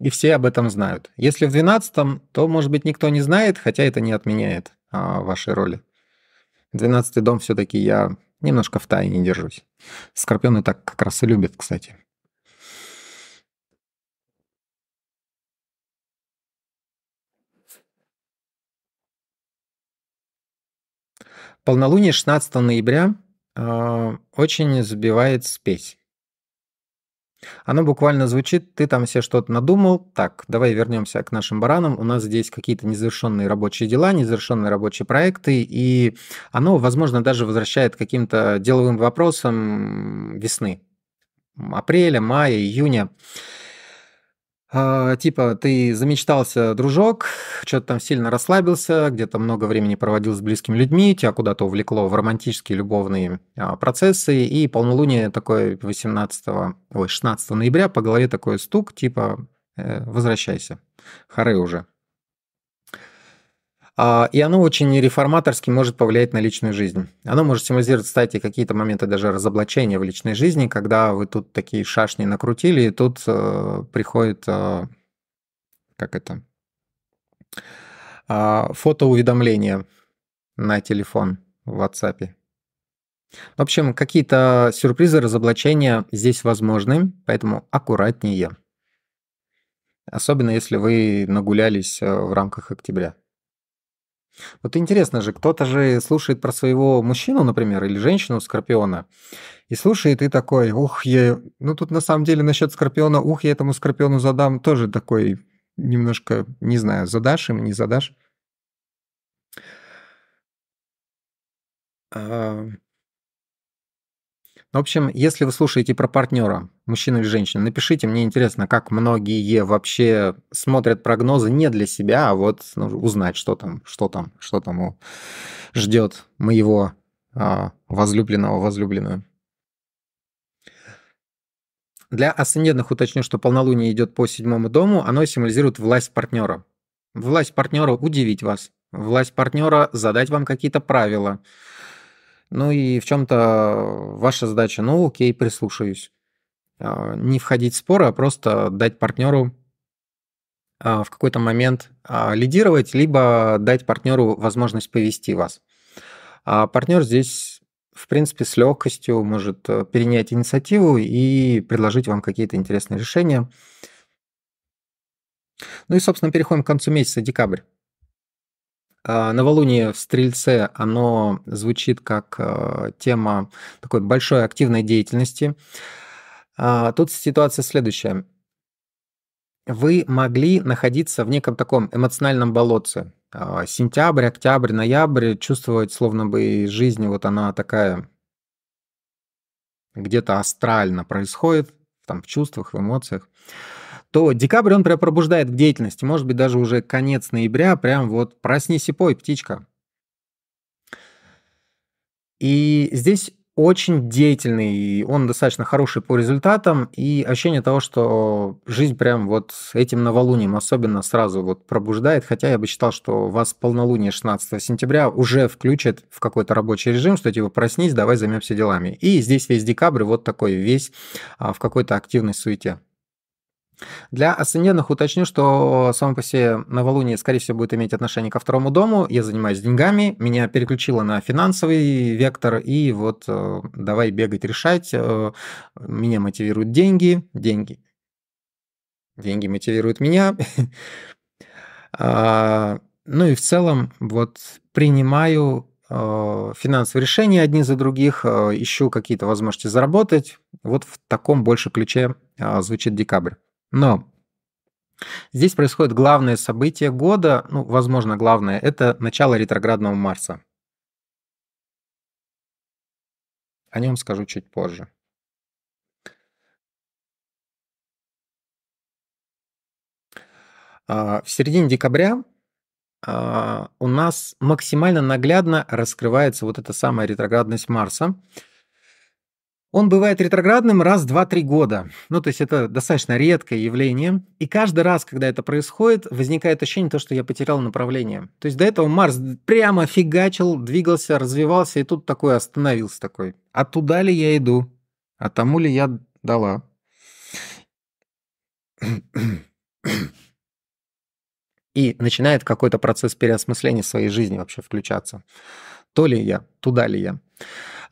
И все об этом знают. Если в 12 то, может быть, никто не знает, хотя это не отменяет а, вашей роли. 12 дом все-таки я немножко в тайне держусь. Скорпионы так как раз и любят, кстати. Полнолуние 16 ноября э, очень сбивает спесь. Оно буквально звучит, ты там себе что-то надумал, так, давай вернемся к нашим баранам, у нас здесь какие-то незавершенные рабочие дела, незавершенные рабочие проекты, и оно, возможно, даже возвращает к каким-то деловым вопросам весны, апреля, мая, июня. А, типа, ты замечтался, дружок, что-то там сильно расслабился, где-то много времени проводил с близкими людьми, тебя куда-то увлекло в романтические любовные а, процессы, и полнолуние такое 18, ой, 16 ноября по голове такой стук, типа, э, возвращайся, хоры уже. А, и оно очень реформаторски может повлиять на личную жизнь. Оно может символизировать, кстати, какие-то моменты даже разоблачения в личной жизни, когда вы тут такие шашни накрутили, и тут э, приходит, э, как это, э, фотоуведомление на телефон в WhatsApp. В общем, какие-то сюрпризы, разоблачения здесь возможны, поэтому аккуратнее. Особенно если вы нагулялись э, в рамках октября. Вот интересно же, кто-то же слушает про своего мужчину, например, или женщину Скорпиона, и слушает и такой, ух, я... Ну тут на самом деле насчет Скорпиона, ух, я этому Скорпиону задам, тоже такой немножко, не знаю, задашь им, не задашь. В общем, если вы слушаете про партнера, мужчину или женщину, напишите, мне интересно, как многие вообще смотрят прогнозы не для себя, а вот ну, узнать, что там, что там, что там ждет моего а, возлюбленного, возлюбленную. Для асцендентных уточню, что полнолуние идет по седьмому дому, оно символизирует власть партнера. Власть партнера удивить вас, власть партнера задать вам какие-то правила, ну и в чем-то ваша задача, ну окей, прислушаюсь. А, не входить в споры, а просто дать партнеру а, в какой-то момент а, лидировать, либо дать партнеру возможность повести вас. А партнер здесь, в принципе, с легкостью может э, перенять инициативу и предложить вам какие-то интересные решения. Ну и, собственно, переходим к концу месяца, декабрь. А, новолуние в Стрельце, оно звучит как а, тема такой большой активной деятельности. А, тут ситуация следующая. Вы могли находиться в неком таком эмоциональном болотце. Сентябрь, октябрь, ноябрь, чувствовать, словно бы жизнь вот она такая где-то астрально происходит, там в чувствах, в эмоциях то декабрь он прям пробуждает к деятельности. Может быть, даже уже конец ноября, прям вот проснись и пой, птичка. И здесь очень деятельный, он достаточно хороший по результатам, и ощущение того, что жизнь прям вот этим новолунием особенно сразу вот пробуждает, хотя я бы считал, что вас полнолуние 16 сентября уже включит в какой-то рабочий режим, что типа проснись, давай займемся делами. И здесь весь декабрь вот такой весь а, в какой-то активной суете. Для асцендентных уточню, что само по себе новолуние, скорее всего, будет иметь отношение ко второму дому. Я занимаюсь деньгами, меня переключило на финансовый вектор, и вот э, давай бегать, решать. Э, меня мотивируют деньги, деньги. Деньги мотивируют меня. А, ну и в целом вот принимаю э, финансовые решения одни за других, ищу какие-то возможности заработать. Вот в таком больше ключе звучит декабрь. Но здесь происходит главное событие года, ну, возможно, главное, это начало ретроградного Марса. О нем скажу чуть позже. А, в середине декабря а, у нас максимально наглядно раскрывается вот эта самая ретроградность Марса. Он бывает ретроградным раз, два, три года. Ну, то есть это достаточно редкое явление. И каждый раз, когда это происходит, возникает ощущение то, что я потерял направление. То есть до этого Марс прямо фигачил, двигался, развивался, и тут такой остановился такой. А туда ли я иду? А тому ли я дала? И начинает какой-то процесс переосмысления своей жизни вообще включаться. То ли я, туда ли я.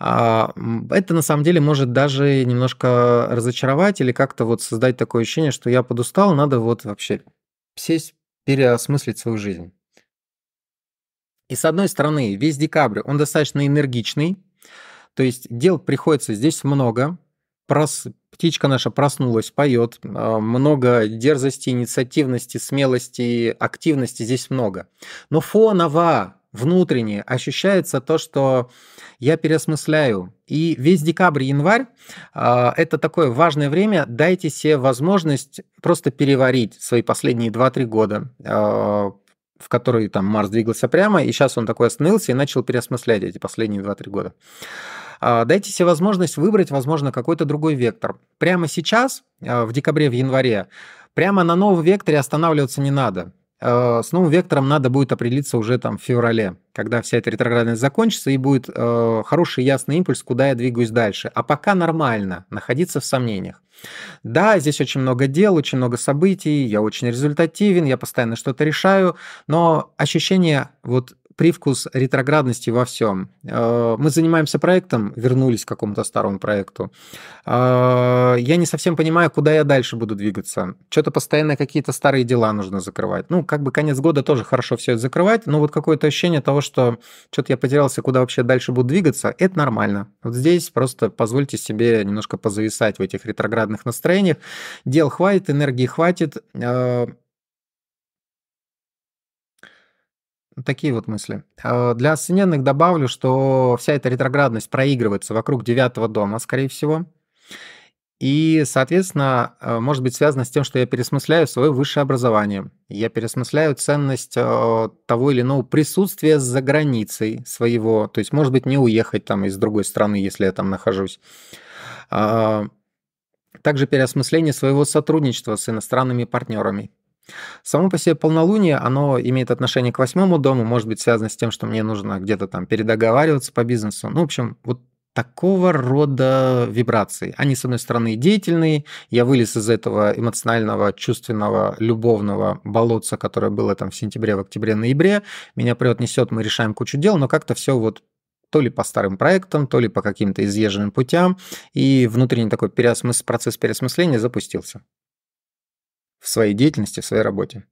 А, это на самом деле может даже немножко разочаровать или как-то вот создать такое ощущение, что я подустал, надо вот вообще сесть, переосмыслить свою жизнь. И с одной стороны, весь декабрь, он достаточно энергичный, то есть дел приходится здесь много, прос... птичка наша проснулась, поет, а, много дерзости, инициативности, смелости, активности здесь много. Но фоново внутренне ощущается то, что я переосмысляю. И весь декабрь, январь э, это такое важное время. Дайте себе возможность просто переварить свои последние 2-3 года, э, в которые там Марс двигался прямо, и сейчас он такой остановился и начал переосмыслять эти последние 2-3 года. Э, дайте себе возможность выбрать, возможно, какой-то другой вектор. Прямо сейчас, в декабре, в январе, прямо на новом векторе останавливаться не надо. Э, с новым вектором надо будет определиться уже там в феврале, когда вся эта ретроградность закончится и будет э, хороший ясный импульс, куда я двигаюсь дальше. А пока нормально находиться в сомнениях. Да, здесь очень много дел, очень много событий, я очень результативен, я постоянно что-то решаю, но ощущение вот привкус ретроградности во всем. Э, мы занимаемся проектом, вернулись к какому-то старому проекту. Э, я не совсем понимаю, куда я дальше буду двигаться. Что-то постоянно какие-то старые дела нужно закрывать. Ну, как бы конец года тоже хорошо все это закрывать, но вот какое-то ощущение того, что что-то я потерялся, куда вообще дальше буду двигаться, это нормально. Вот здесь просто позвольте себе немножко позависать в этих ретроградных настроениях. Дел хватит, энергии хватит. Э, Такие вот мысли. Э, для осененных добавлю, что вся эта ретроградность проигрывается вокруг девятого дома, скорее всего. И, соответственно, э, может быть связано с тем, что я пересмысляю свое высшее образование. Я пересмысляю ценность э, того или иного присутствия за границей своего. То есть, может быть, не уехать там из другой страны, если я там нахожусь. А, также переосмысление своего сотрудничества с иностранными партнерами. Само по себе полнолуние, оно имеет отношение к восьмому дому, может быть связано с тем, что мне нужно где-то там передоговариваться по бизнесу. Ну, в общем, вот такого рода вибрации. Они, с одной стороны, деятельные. Я вылез из этого эмоционального, чувственного, любовного болотца, которое было там в сентябре, в октябре, ноябре. Меня прет, несет, мы решаем кучу дел, но как-то все вот то ли по старым проектам, то ли по каким-то изъезженным путям, и внутренний такой переосмыс... процесс переосмысления запустился в своей деятельности, в своей работе.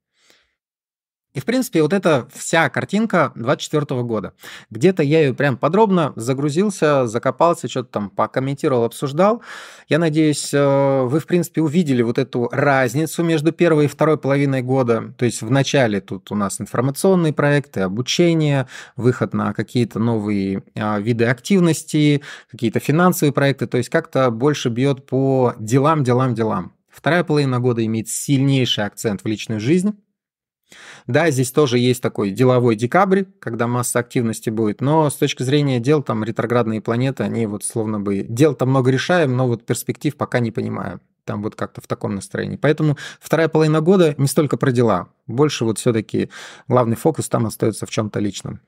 И, в принципе, вот эта вся картинка 24 года. Где-то я ее прям подробно загрузился, закопался, что-то там покомментировал, обсуждал. Я надеюсь, э, вы, в принципе, увидели вот эту разницу между первой и второй половиной года. То есть в начале тут у нас информационные проекты, обучение, выход на какие-то новые а, виды активности, какие-то финансовые проекты. То есть как-то больше бьет по делам, делам, делам. Вторая половина года имеет сильнейший акцент в личную жизнь. Да, здесь тоже есть такой деловой декабрь, когда масса активности будет, но с точки зрения дел, там ретроградные планеты, они вот словно бы... Дел там много решаем, но вот перспектив пока не понимаю. Там вот как-то в таком настроении. Поэтому вторая половина года не столько про дела. Больше вот все-таки главный фокус там остается в чем-то личном.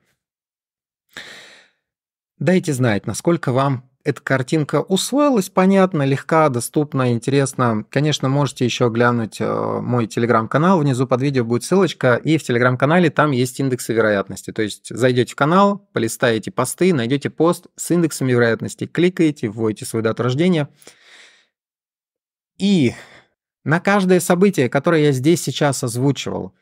Дайте знать, насколько вам эта картинка усвоилась, понятно, легка, доступна, интересна. Конечно, можете еще глянуть э, мой телеграм-канал, внизу под видео будет ссылочка, и в телеграм-канале там есть индексы вероятности. То есть зайдете в канал, полистаете посты, найдете пост с индексами вероятности, кликаете, вводите свою дату рождения. И на каждое событие, которое я здесь сейчас озвучивал,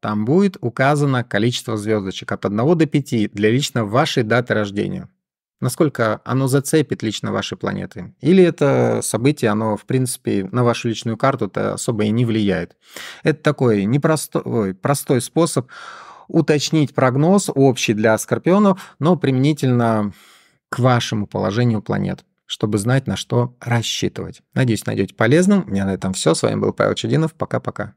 там будет указано количество звездочек от 1 до 5 для лично вашей даты рождения. Насколько оно зацепит лично ваши планеты? Или это событие, оно, в принципе, на вашу личную карту-то особо и не влияет? Это такой непростой простой способ уточнить прогноз общий для скорпионов, но применительно к вашему положению планет чтобы знать, на что рассчитывать. Надеюсь, найдете полезным. У меня на этом все. С вами был Павел Чудинов. Пока-пока.